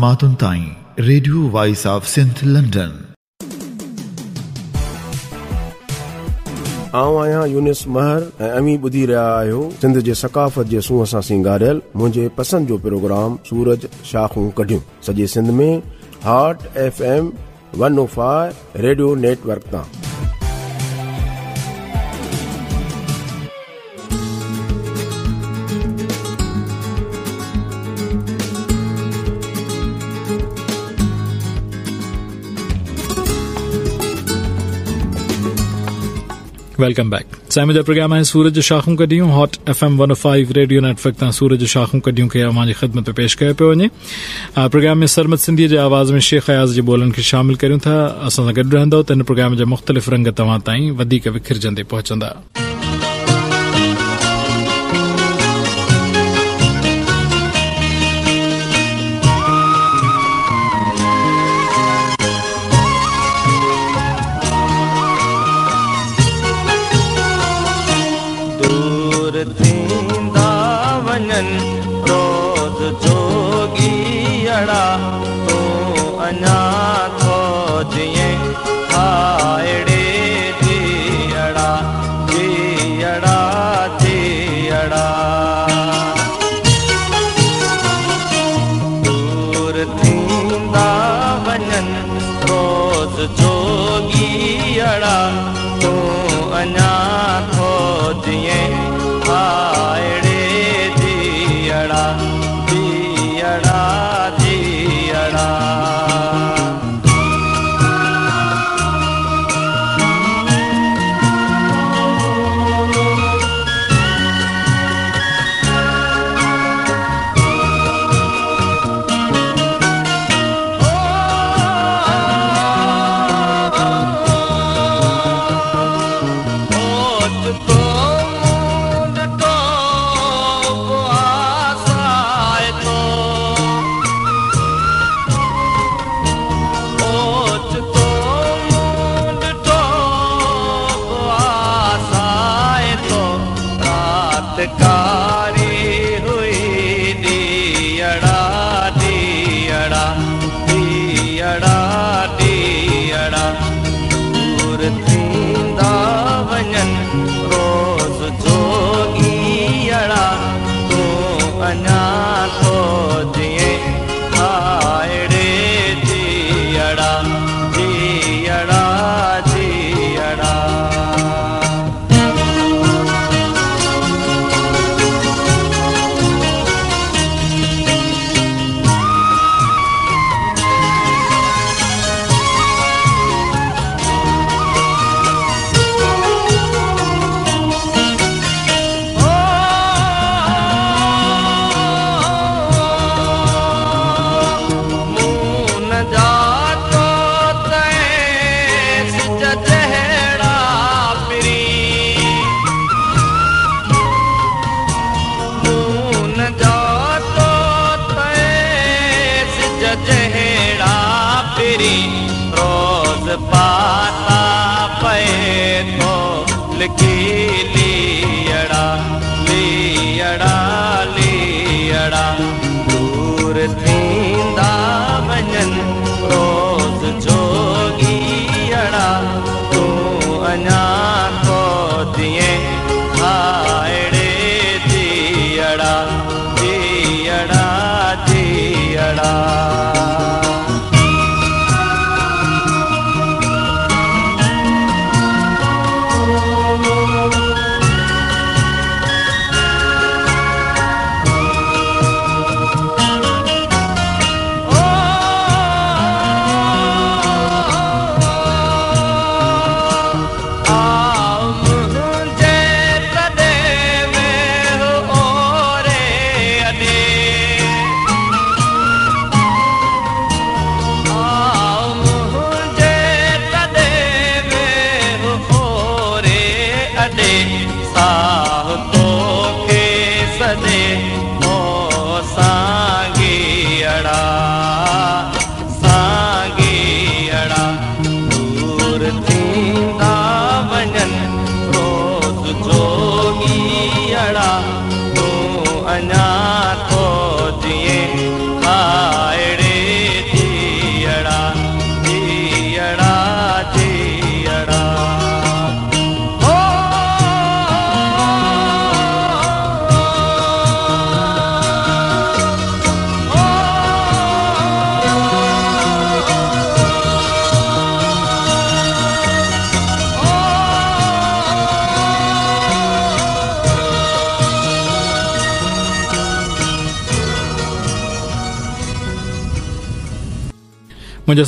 आऊं आहियां आहियो सिंध जे सकाफ़त जे सूह सां सिंगारियल मुंहिंजे पसंदि जो प्रोग्राम सूरज शाखूं कढियूं नेटवर्क तां वेलकम बैक साइम जा प्रोग्राम आहे सूरज शाखूं कढियूं hot F M one five radio network तां सूरज शाखूं कढियूं खे अवांजी ख़िदमत में पेश कयो पियो वञे प्रोग्राम में सरमद सिंधीअ जे आवाज़ में शेख अयाज़ जे ॿोलनि खे शामिल करूं था असां सां गॾु रहंदो त प्रोग्राम जा मुख़्तलिफ़ रंग तव्हां ताईं वधीक विखिरजंदे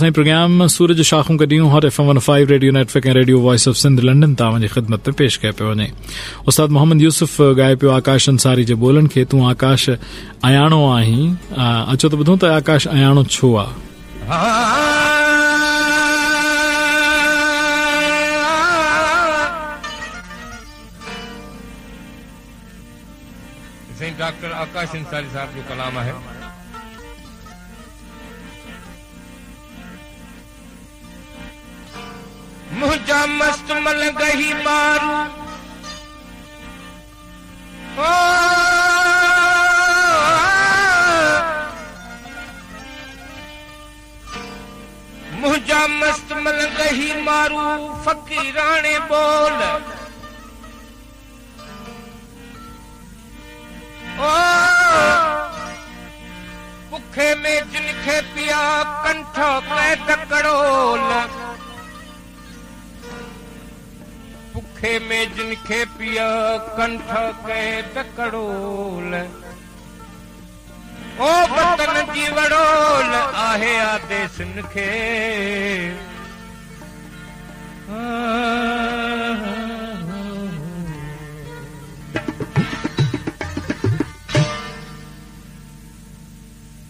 साईं प्रोग्राम सूरज शाखूं कढियूं hot F M one five radio network ऐं radio voice of Sindh London तां जी ख़िदमत में पेश कयो पियो वञे उस्ताद मोहम्मद यूसुफ ॻाए पियो आकाश अंसारी जे ॿोलनि खे तूं आकाश अयाणो आहीं अचो त ॿुधूं त आकाश अयाणो छो आहे डॉक्टर आकाश अंसारी साहब जो कलाम है मस्त मल गही मारू मुझा मस्त मल गही मारू फकी राणे बोल भुखे में जिनखे पिया कंठ करोल दुखे में जिनखे पिया कंठ के दकड़ोल ओ बतन जी वड़ोल आहे आदेशन खे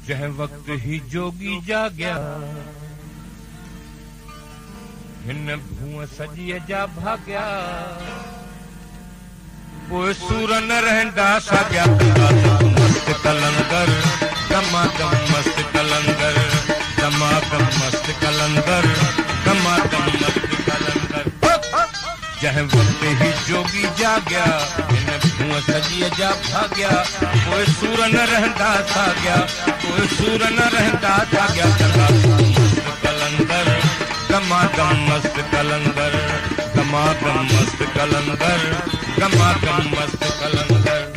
जह वक्त ही जोगी जा गया हिन भूअ सॼीअ जा भाॻिया पोइ सूर न रहंदा साॻिया मस्त कलंदर दमादम मस्त कलंदर दमादम मस्त कलंदर दमादम मस्त कलंदर जंहिं वक़्त ई जोगी जाॻिया हिन भूअ सॼीअ जा भाॻिया पोइ सूर न रहंदा साॻिया पोइ सूर न रहंदा साॻिया गमागम मस्त कलंदर गमागम मस्त कलंदर गमागम मस्त कलंदर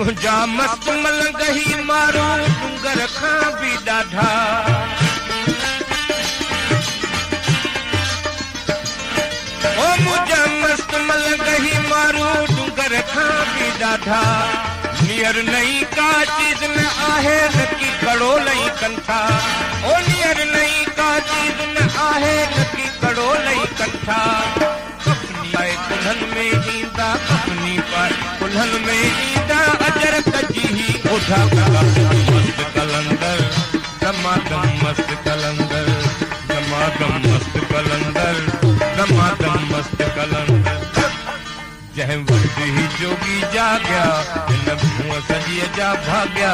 मुझा मस्त मलंग ही मारो डूंगर खां बि ॾाढा मुझा मस्त मल गही मारू डुंगर खां का चीज़ न आहे नकी कड़ो ओ का चीज़ न आहे नकी कड़ो पाए में पाए में अजर कजी ही कलंदर दमा दम मस्त कलंदर मस्त कलंदर जहें वक्त ही जोगी जा गया जिन भूं सजी जा भाग्या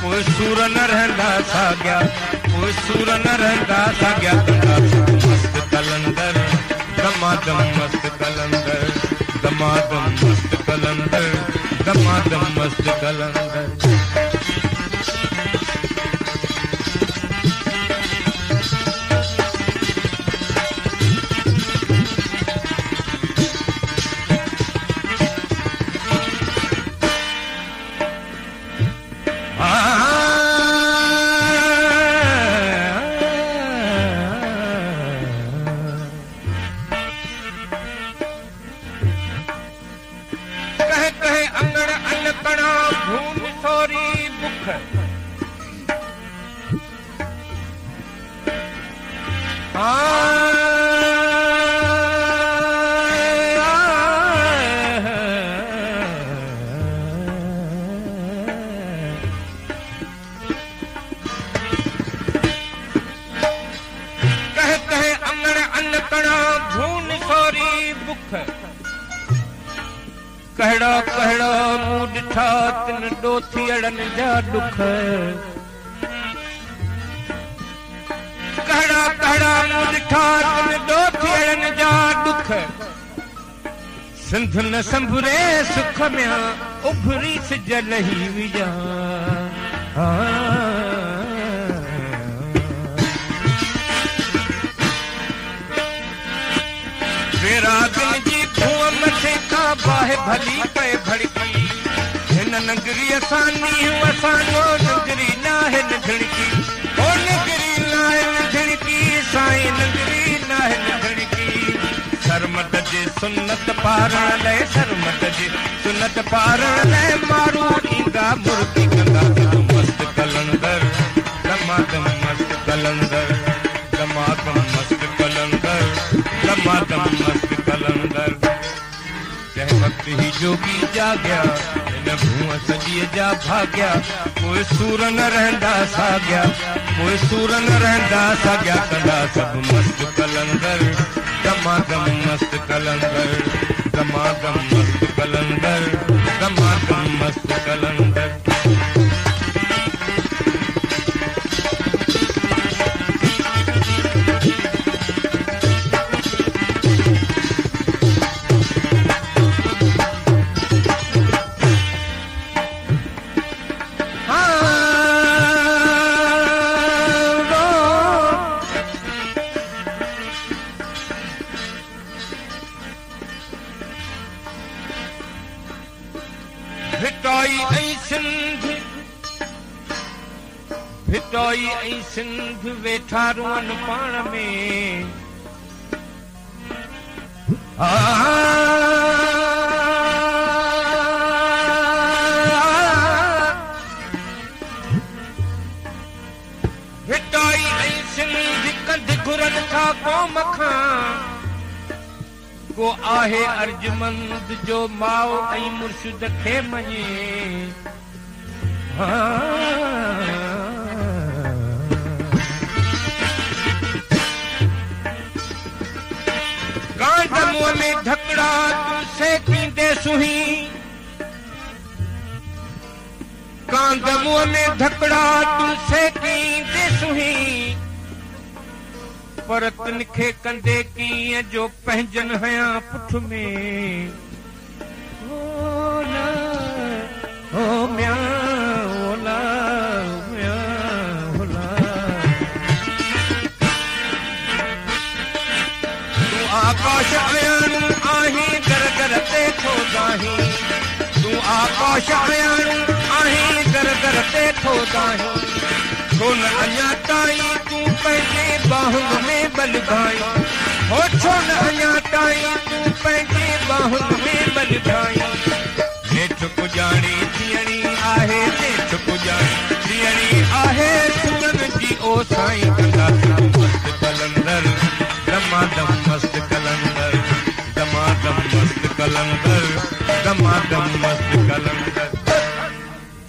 कोई सूर न रहंदा सा गया कोई सूर न रहंदा सा गया मस्त कलंदर दमा दम मस्त कलंदर दमा मस्त कलंदर दमा मस्त कलंदर बड़ा तुमसे पींदे सुही कांद में धकड़ा तुमसे पींदे सुही परतन खे कंदे कीअं जो पंहिंजन हया पुठ में راہیں تو آകാശاں اہی گرگر تے تھوڑا ہے کن ایاں ٹائی تو پنکی باہوں میں بلبائی ہو چھن ایاں ٹائی تو پنکی باہوں میں بلبائی جے ٹھک جانی تھیڑی آہے جے ٹھک جائے تھیڑی آہے پتن جی او سائیں دگاں عبد قلندر رماں कलंदर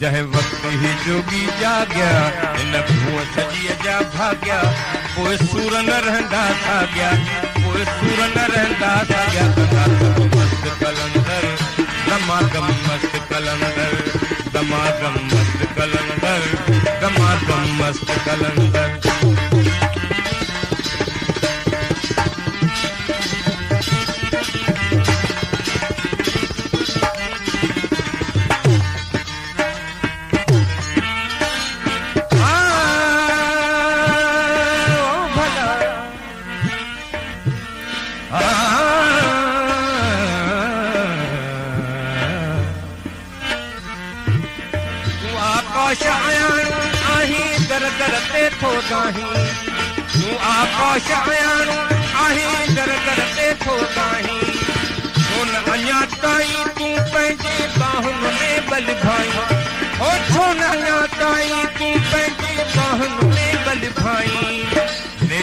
जह वक्त ही जोगी जाग्या इन भूअ सजी जा भाग्या कोई सूर न रहंदा साग्या कोई सूर न रहंदा साग्या गंगा मस्त कलंदर दमागम मस्त कलंदर दमागम मस्त कलंदर दमागम मस्त कलंदर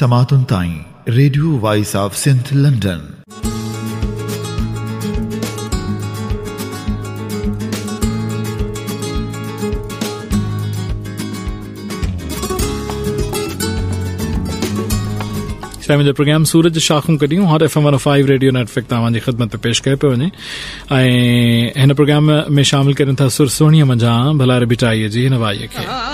සමාතුන් තයින් radio voice of Sindh London family program सूरज शाखूं कॾहिं hot F M one five radio network तव्हांजी ख़िदमत में पेश कयो पियो प्रोग्राम में शामिल कनि था सुरसोणीअ मंझां भला रबिटाईअ जी हिन वाईअ खे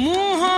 मुँह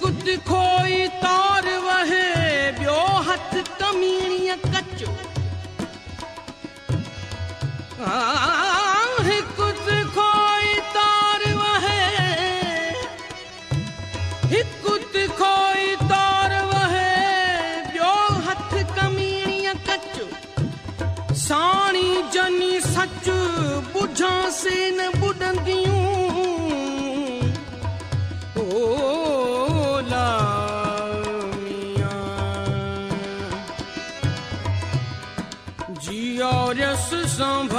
كُتھ کوئی تار و ہے بيوھت somebody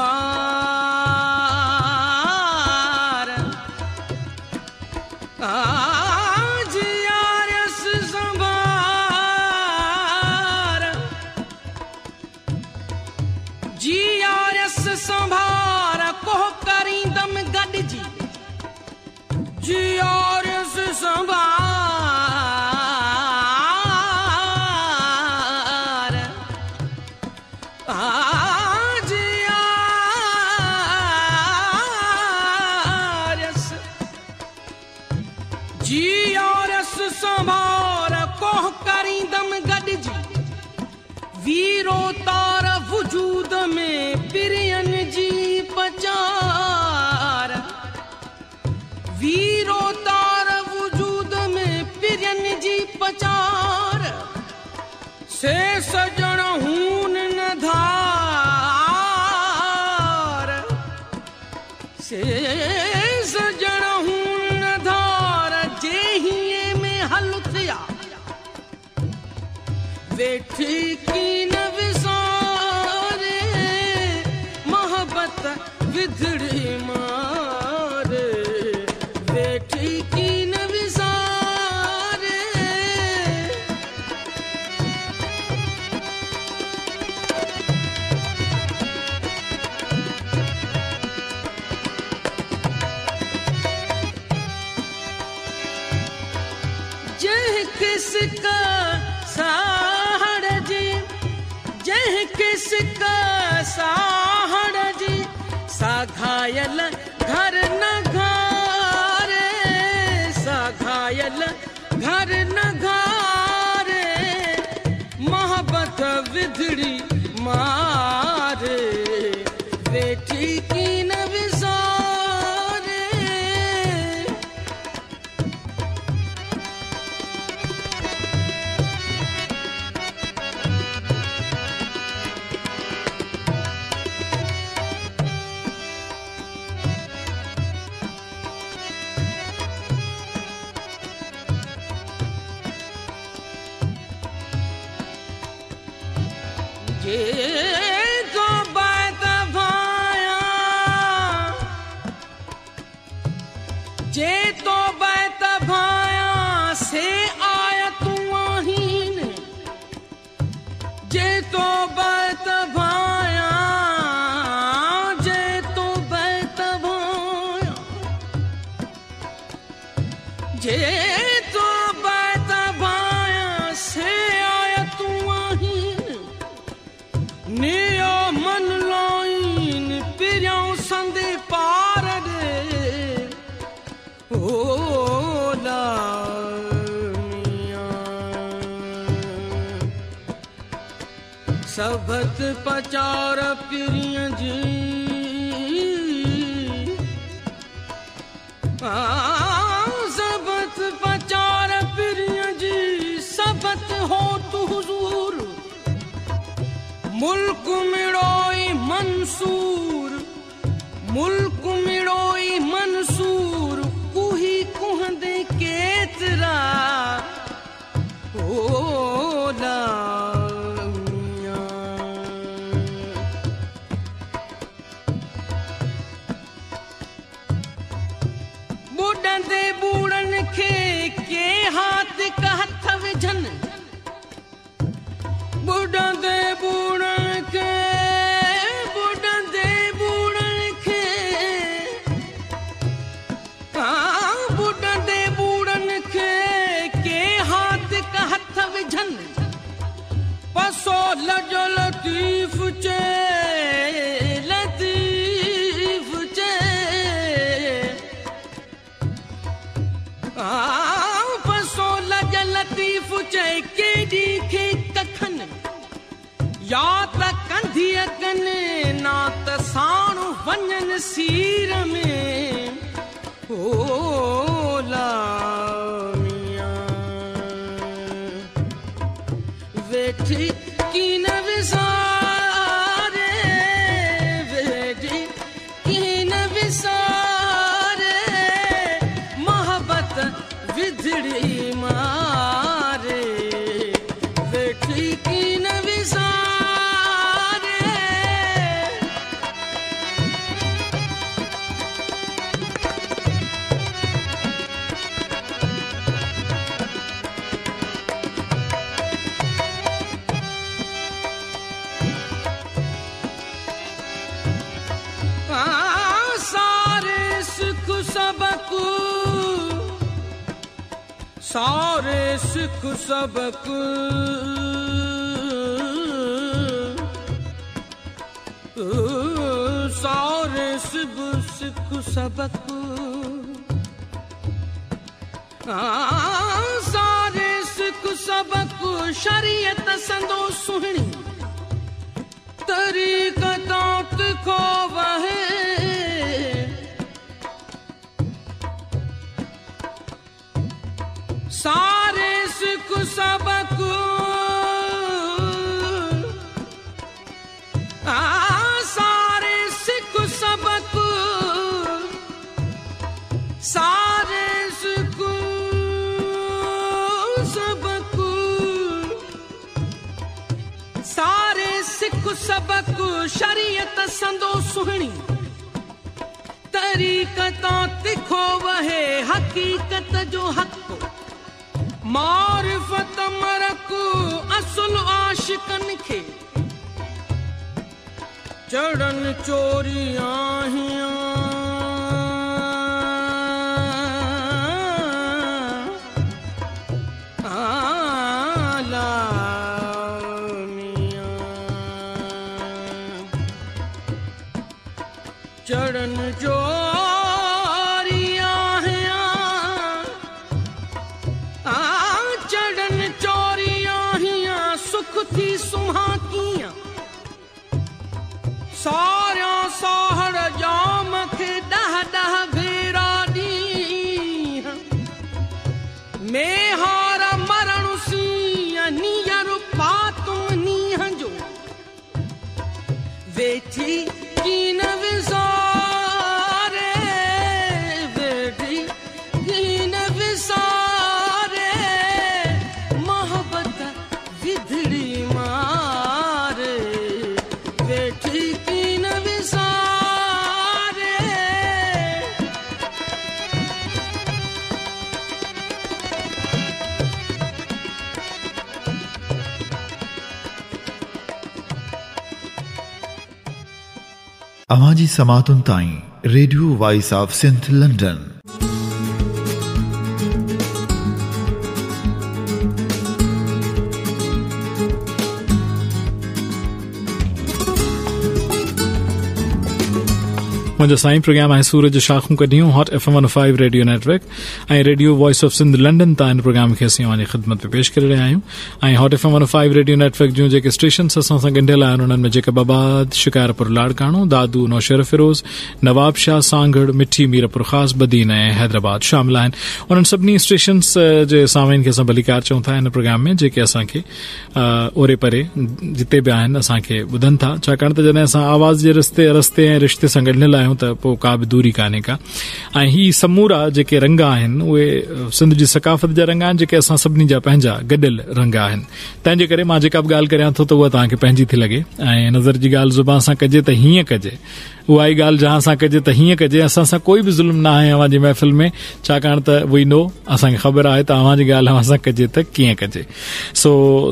समातुन ताईं radio voice of Sindh London मुझे साईं प्रोग्राम है सूरज शाखों शाखूं कढियूं hot F M one five radio network A radio voice of Sindh London ता इन प्रोग्राम के असीं ख़िदमत में पेश कर रहिया आहियूं hot F M one five radio network जो जेके स्टेशन असा सां ॻंढियल आहिनि बबाद शिकारपुर लाड़कानो दादू नौशर फिरोज़ नवाब शाह सांगड़ मिठी मीरपुर ख़ास बदीन ऐं हैदराबाद शामिल आहिनि उन सभिनी स्टेशन्स जे सामिन के भलीकार चऊं था प्रोग्राम में जो असांखे ओरे परे जिते भी आहिनि असांखे बुधन था छाकाणि त आवाज़ जे रस्ते रस्ते रिश्ते से ॻंढियल आयो त पोइ का बि दूरी कान्हे का ऐं ही समूरा जेके रंग आहिनि उहे सिंध जी सकाफ़त जा रंग आहिनि जेके असां सभिनी जा पंहिंजा गॾियल रंग आहिनि तंहिं करे मां जेका बि ॻाल्हि थो त उहा तव्हांखे पंहिंजी थी लॻे ऐं नज़र जी ॻाल्हि ज़ुबान सां कजे त हीअं कजे उहा ई ॻाल्हि जहां सां कजे त हीअं कजे असां सां कोई बि ज़ुल्म नाहे महफ़िल में छाकाणि त उहो नो असांखे ख़बर आहे तव्हां जी ॻाल्हि सां कजे त कीअं कजे सो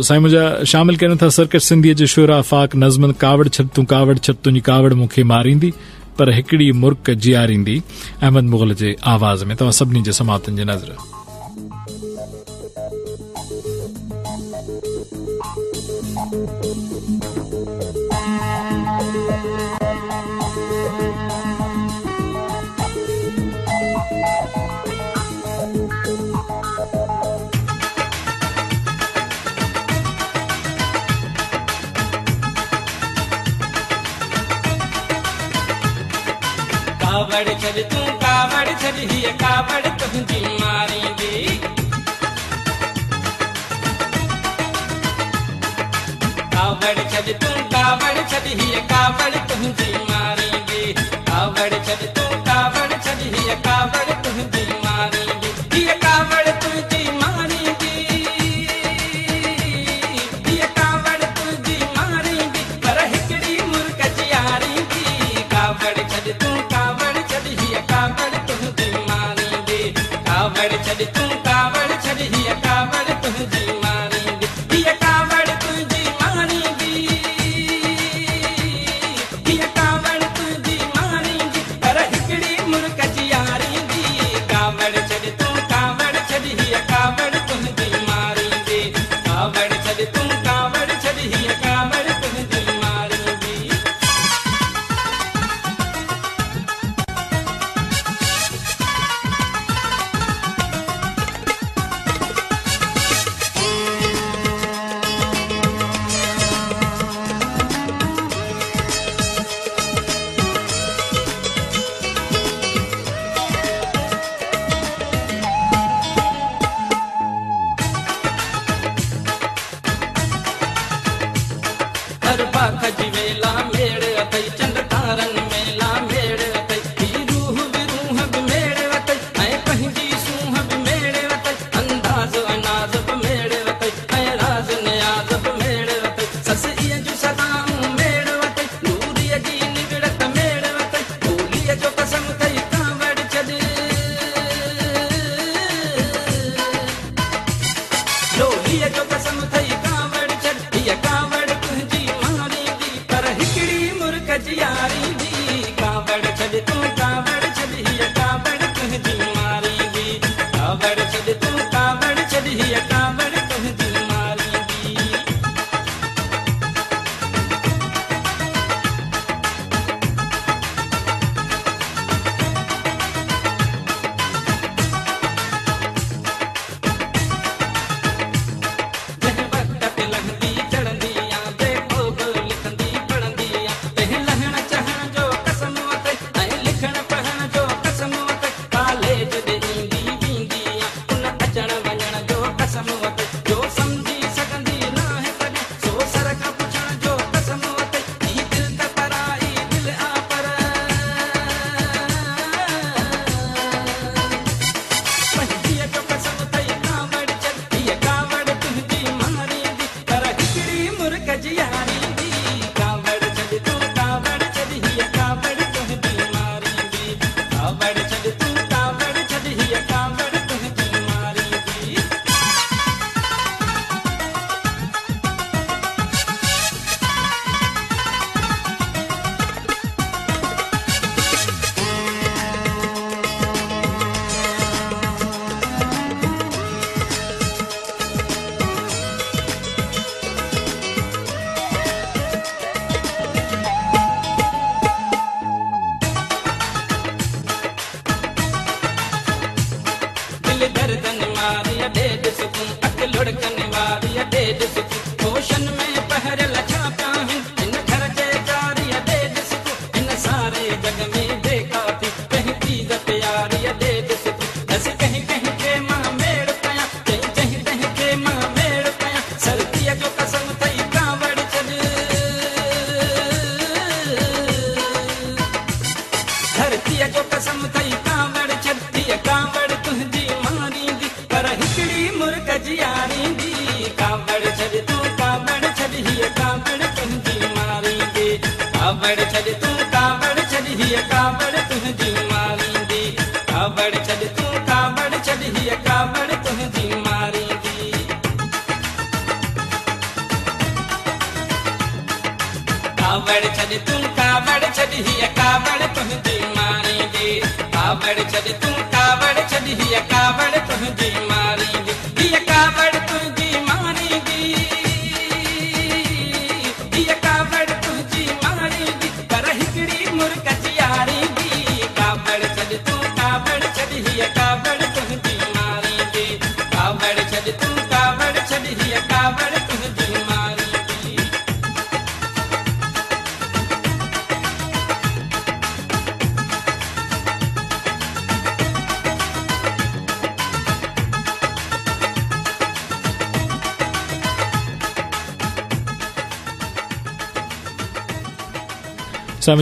साईं मुंजा शामिल कयूं था सरकार सिंधीअ जे शुरा फाक नज़म कावड़ छत तूं कावड़ छत तूं कावड़ मूंखे मारींदी पर हिकड़ी मुक जीआरींदी अहमद मुगल जे आवाज़ में तव्हां सभिनी जे समातनि जे नज़र कावड़ छड़ तू कावड़ छड़ ही कावड़ तुझी मारेंगे कावड़ छड़ तू कावड़ छड़ ही कावड़ तुझी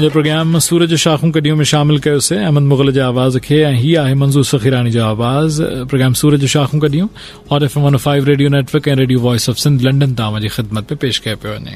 मुझे प्रोग्राम सूरज शाखूं कडियों में शामिल कयोसीं अहमद मुग़ल जो आवाज़ के ही हीअ मंज़ूर सखीरानी जो आवाज़ प्रोग्राम सूरज शाखूं कॾियूं और F one five radio network A radio voice of Sindh London तव्हां ख़िदमत में पेश कर पे वे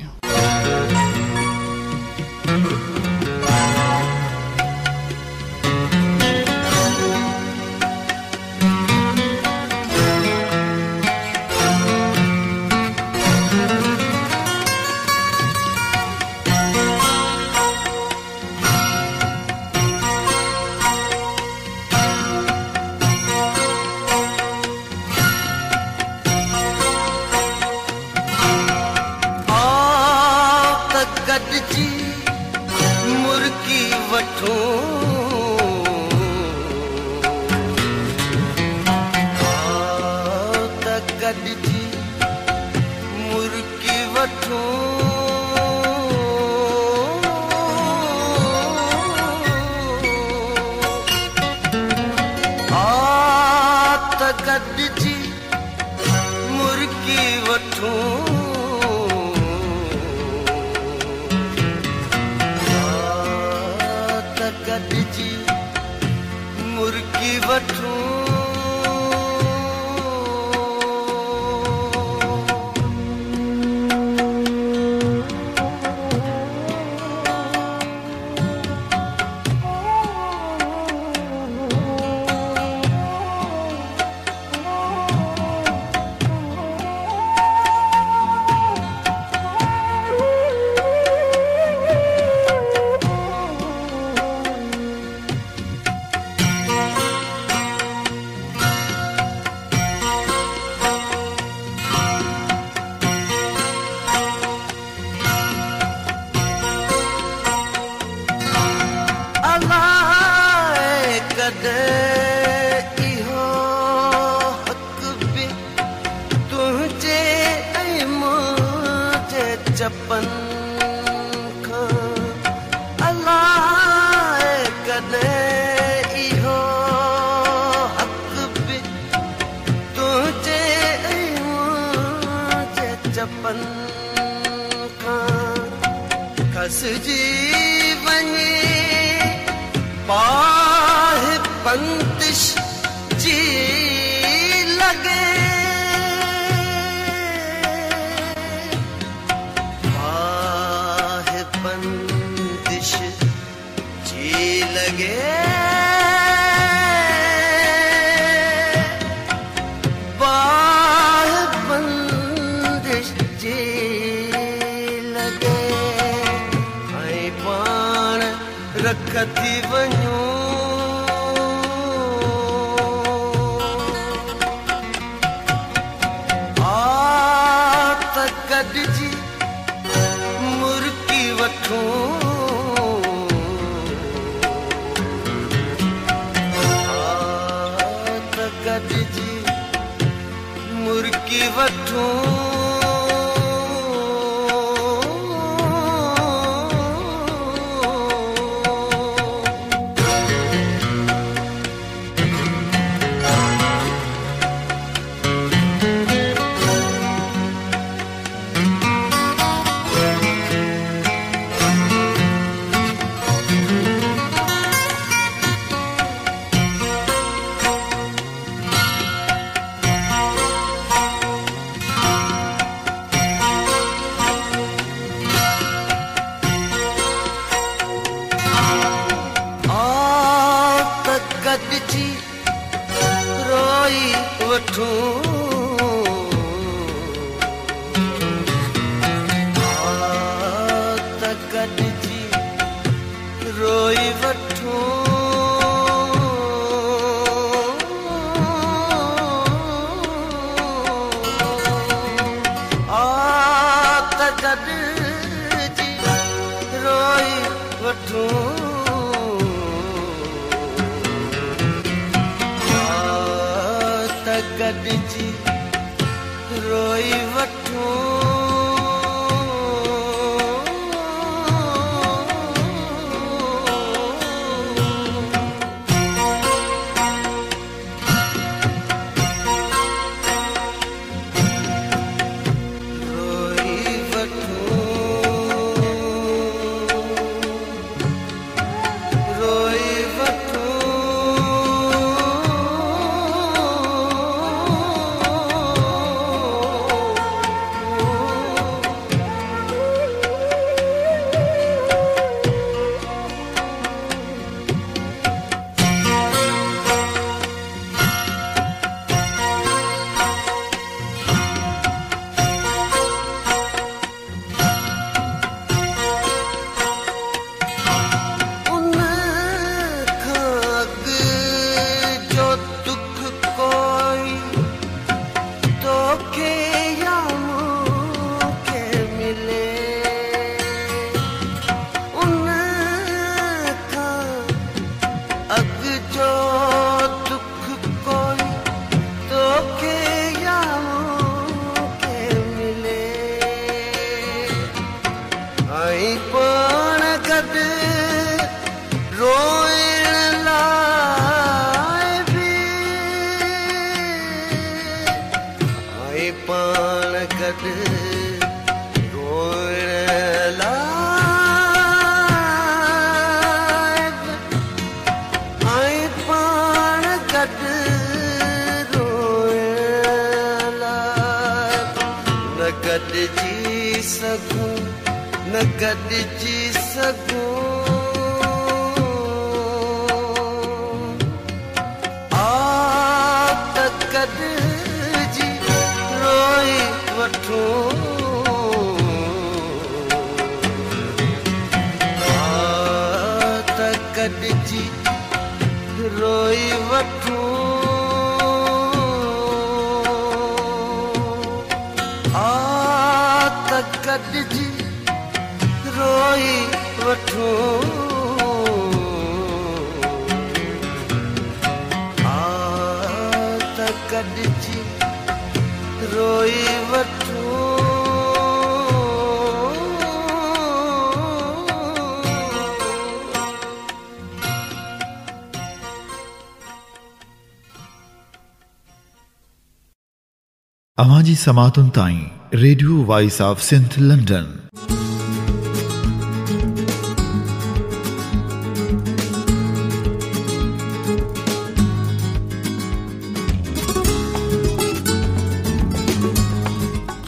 समातुन ताईं radio voice of Sindh London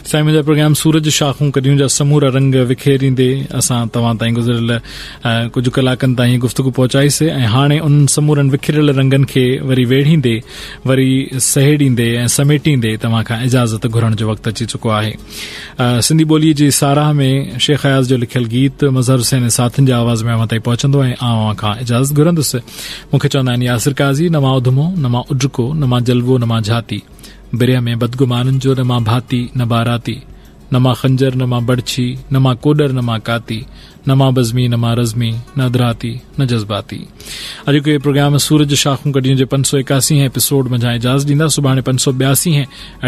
साईं मुंहिंजा प्रोग्राम सूरज शाखूं कढियूं जा समूरा रंग विखेरींदे असां तव्हां ताईं गुज़िरियल कुझु कलाकनि ताईं गुफ़्तगु पहुचाईसीं ऐं हाणे उन समूरनि विखिरियल रंगनि खे वरी वेढ़ींदे वरी सहेड़ींदे ऐं समेटींदे तव्हां खां इजाज़त घुरण जो वक़्तु अची चुको आहे सिंधी ॿोलीअ जी साराह में शेख अयाज़ जो लिखियल गीत मज़हर हुसैन साथियुनि जे आवाज़ में मताईं पहुचंदो ऐं आवां खां इजाज़त घुरंदुसि मूंखे चवंदा आहिनि यासिर काज़ी न मां उधमो न मां उजको न मां जलवो न मां झाती बिरया में बदगुमान जो न मां भाती न बाराती न मां खंजर न मां बड़छी न मां कोडर न मां काती न मां बज़मी न मां रज़मी न अदराती न जज़्बाती अॼोको इहो प्रोग्राम सूरज शाखूं कॾहिं जे पंज सौ एकासी एपिसोड मंझां इजाज़ ॾींदा सुभाणे पंज सौ ॿियासी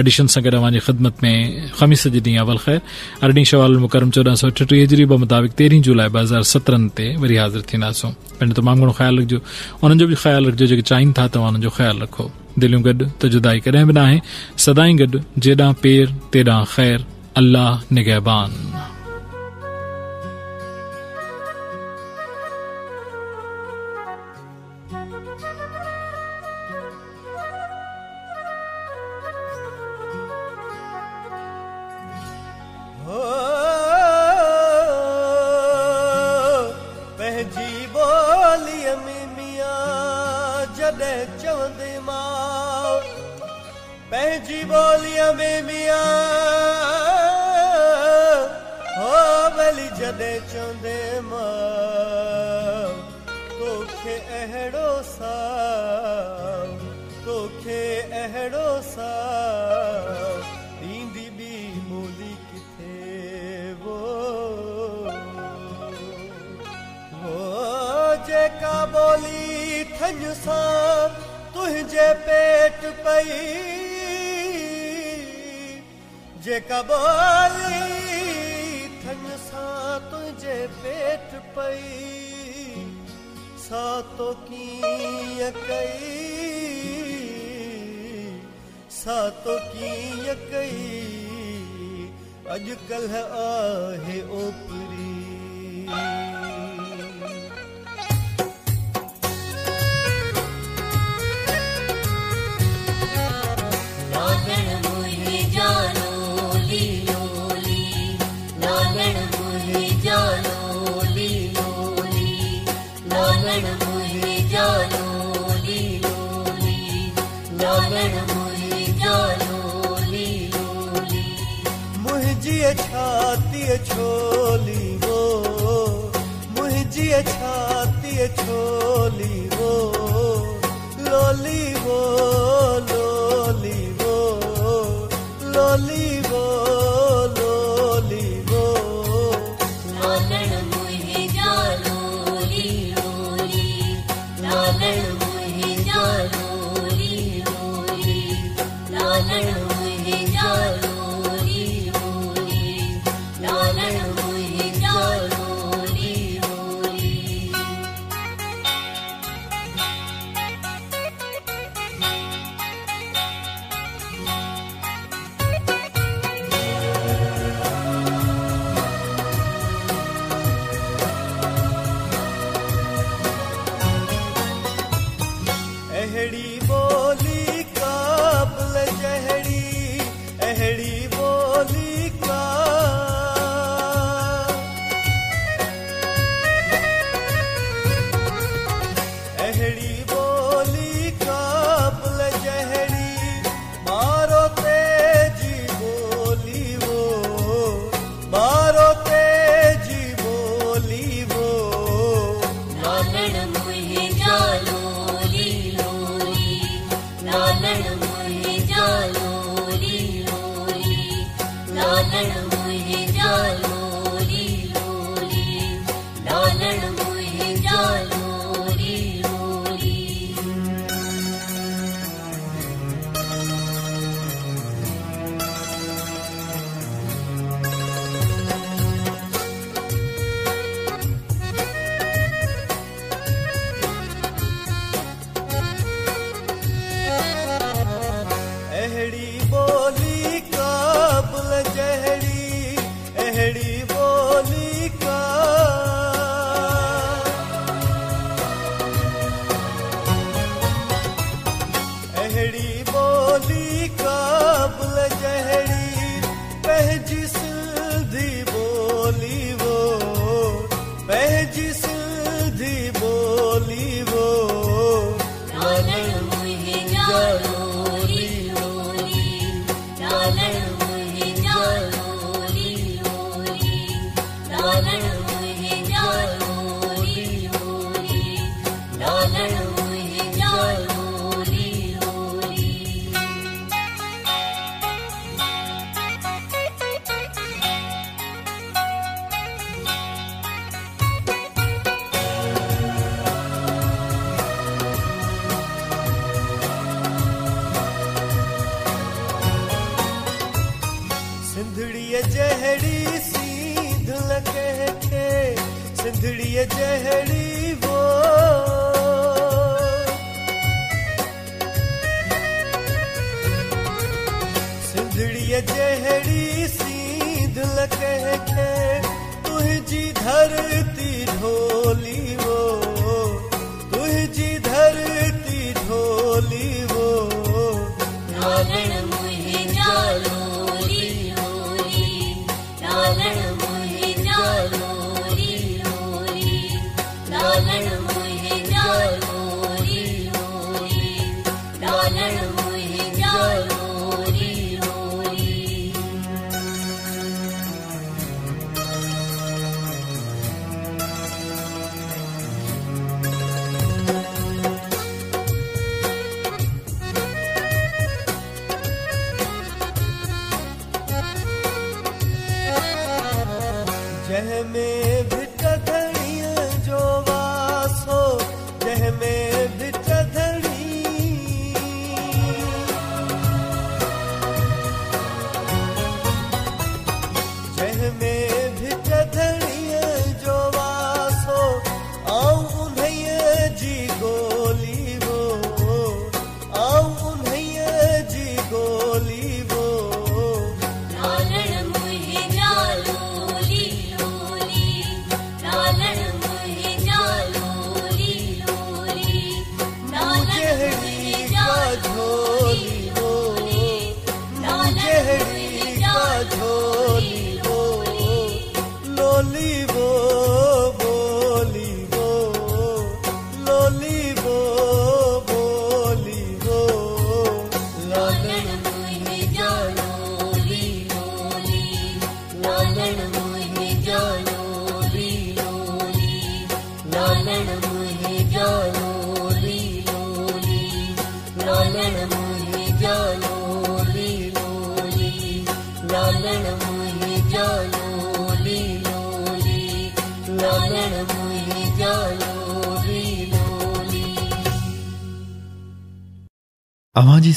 एडिशन सां गॾु अवांजी ख़िदमत में ख़मीस जे ॾींहुं अवल ख़ैर अरिड़हीं शवाल मुकरम चोॾहं सौ छटीह हिजरी ब मुताबिक़ तेरहीं जुलाई ॿ हज़ार सत्रहं ते वरी हाज़िर थींदासूं पंहिंजो तमामु घणो ख़्यालु रखिजो उन्हनि जो बि ख़्यालु रखिजो जेके चाहिनि था तव्हां हुननि जो ख़्यालु रखो दिलूं गॾु त जुदाई कॾहिं बि न आहे सदाई गॾु जेॾां पेर तेॾां ख़ैरु अलाह निगहबान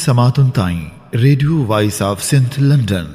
समातुन ताईं radio voice of Sindh London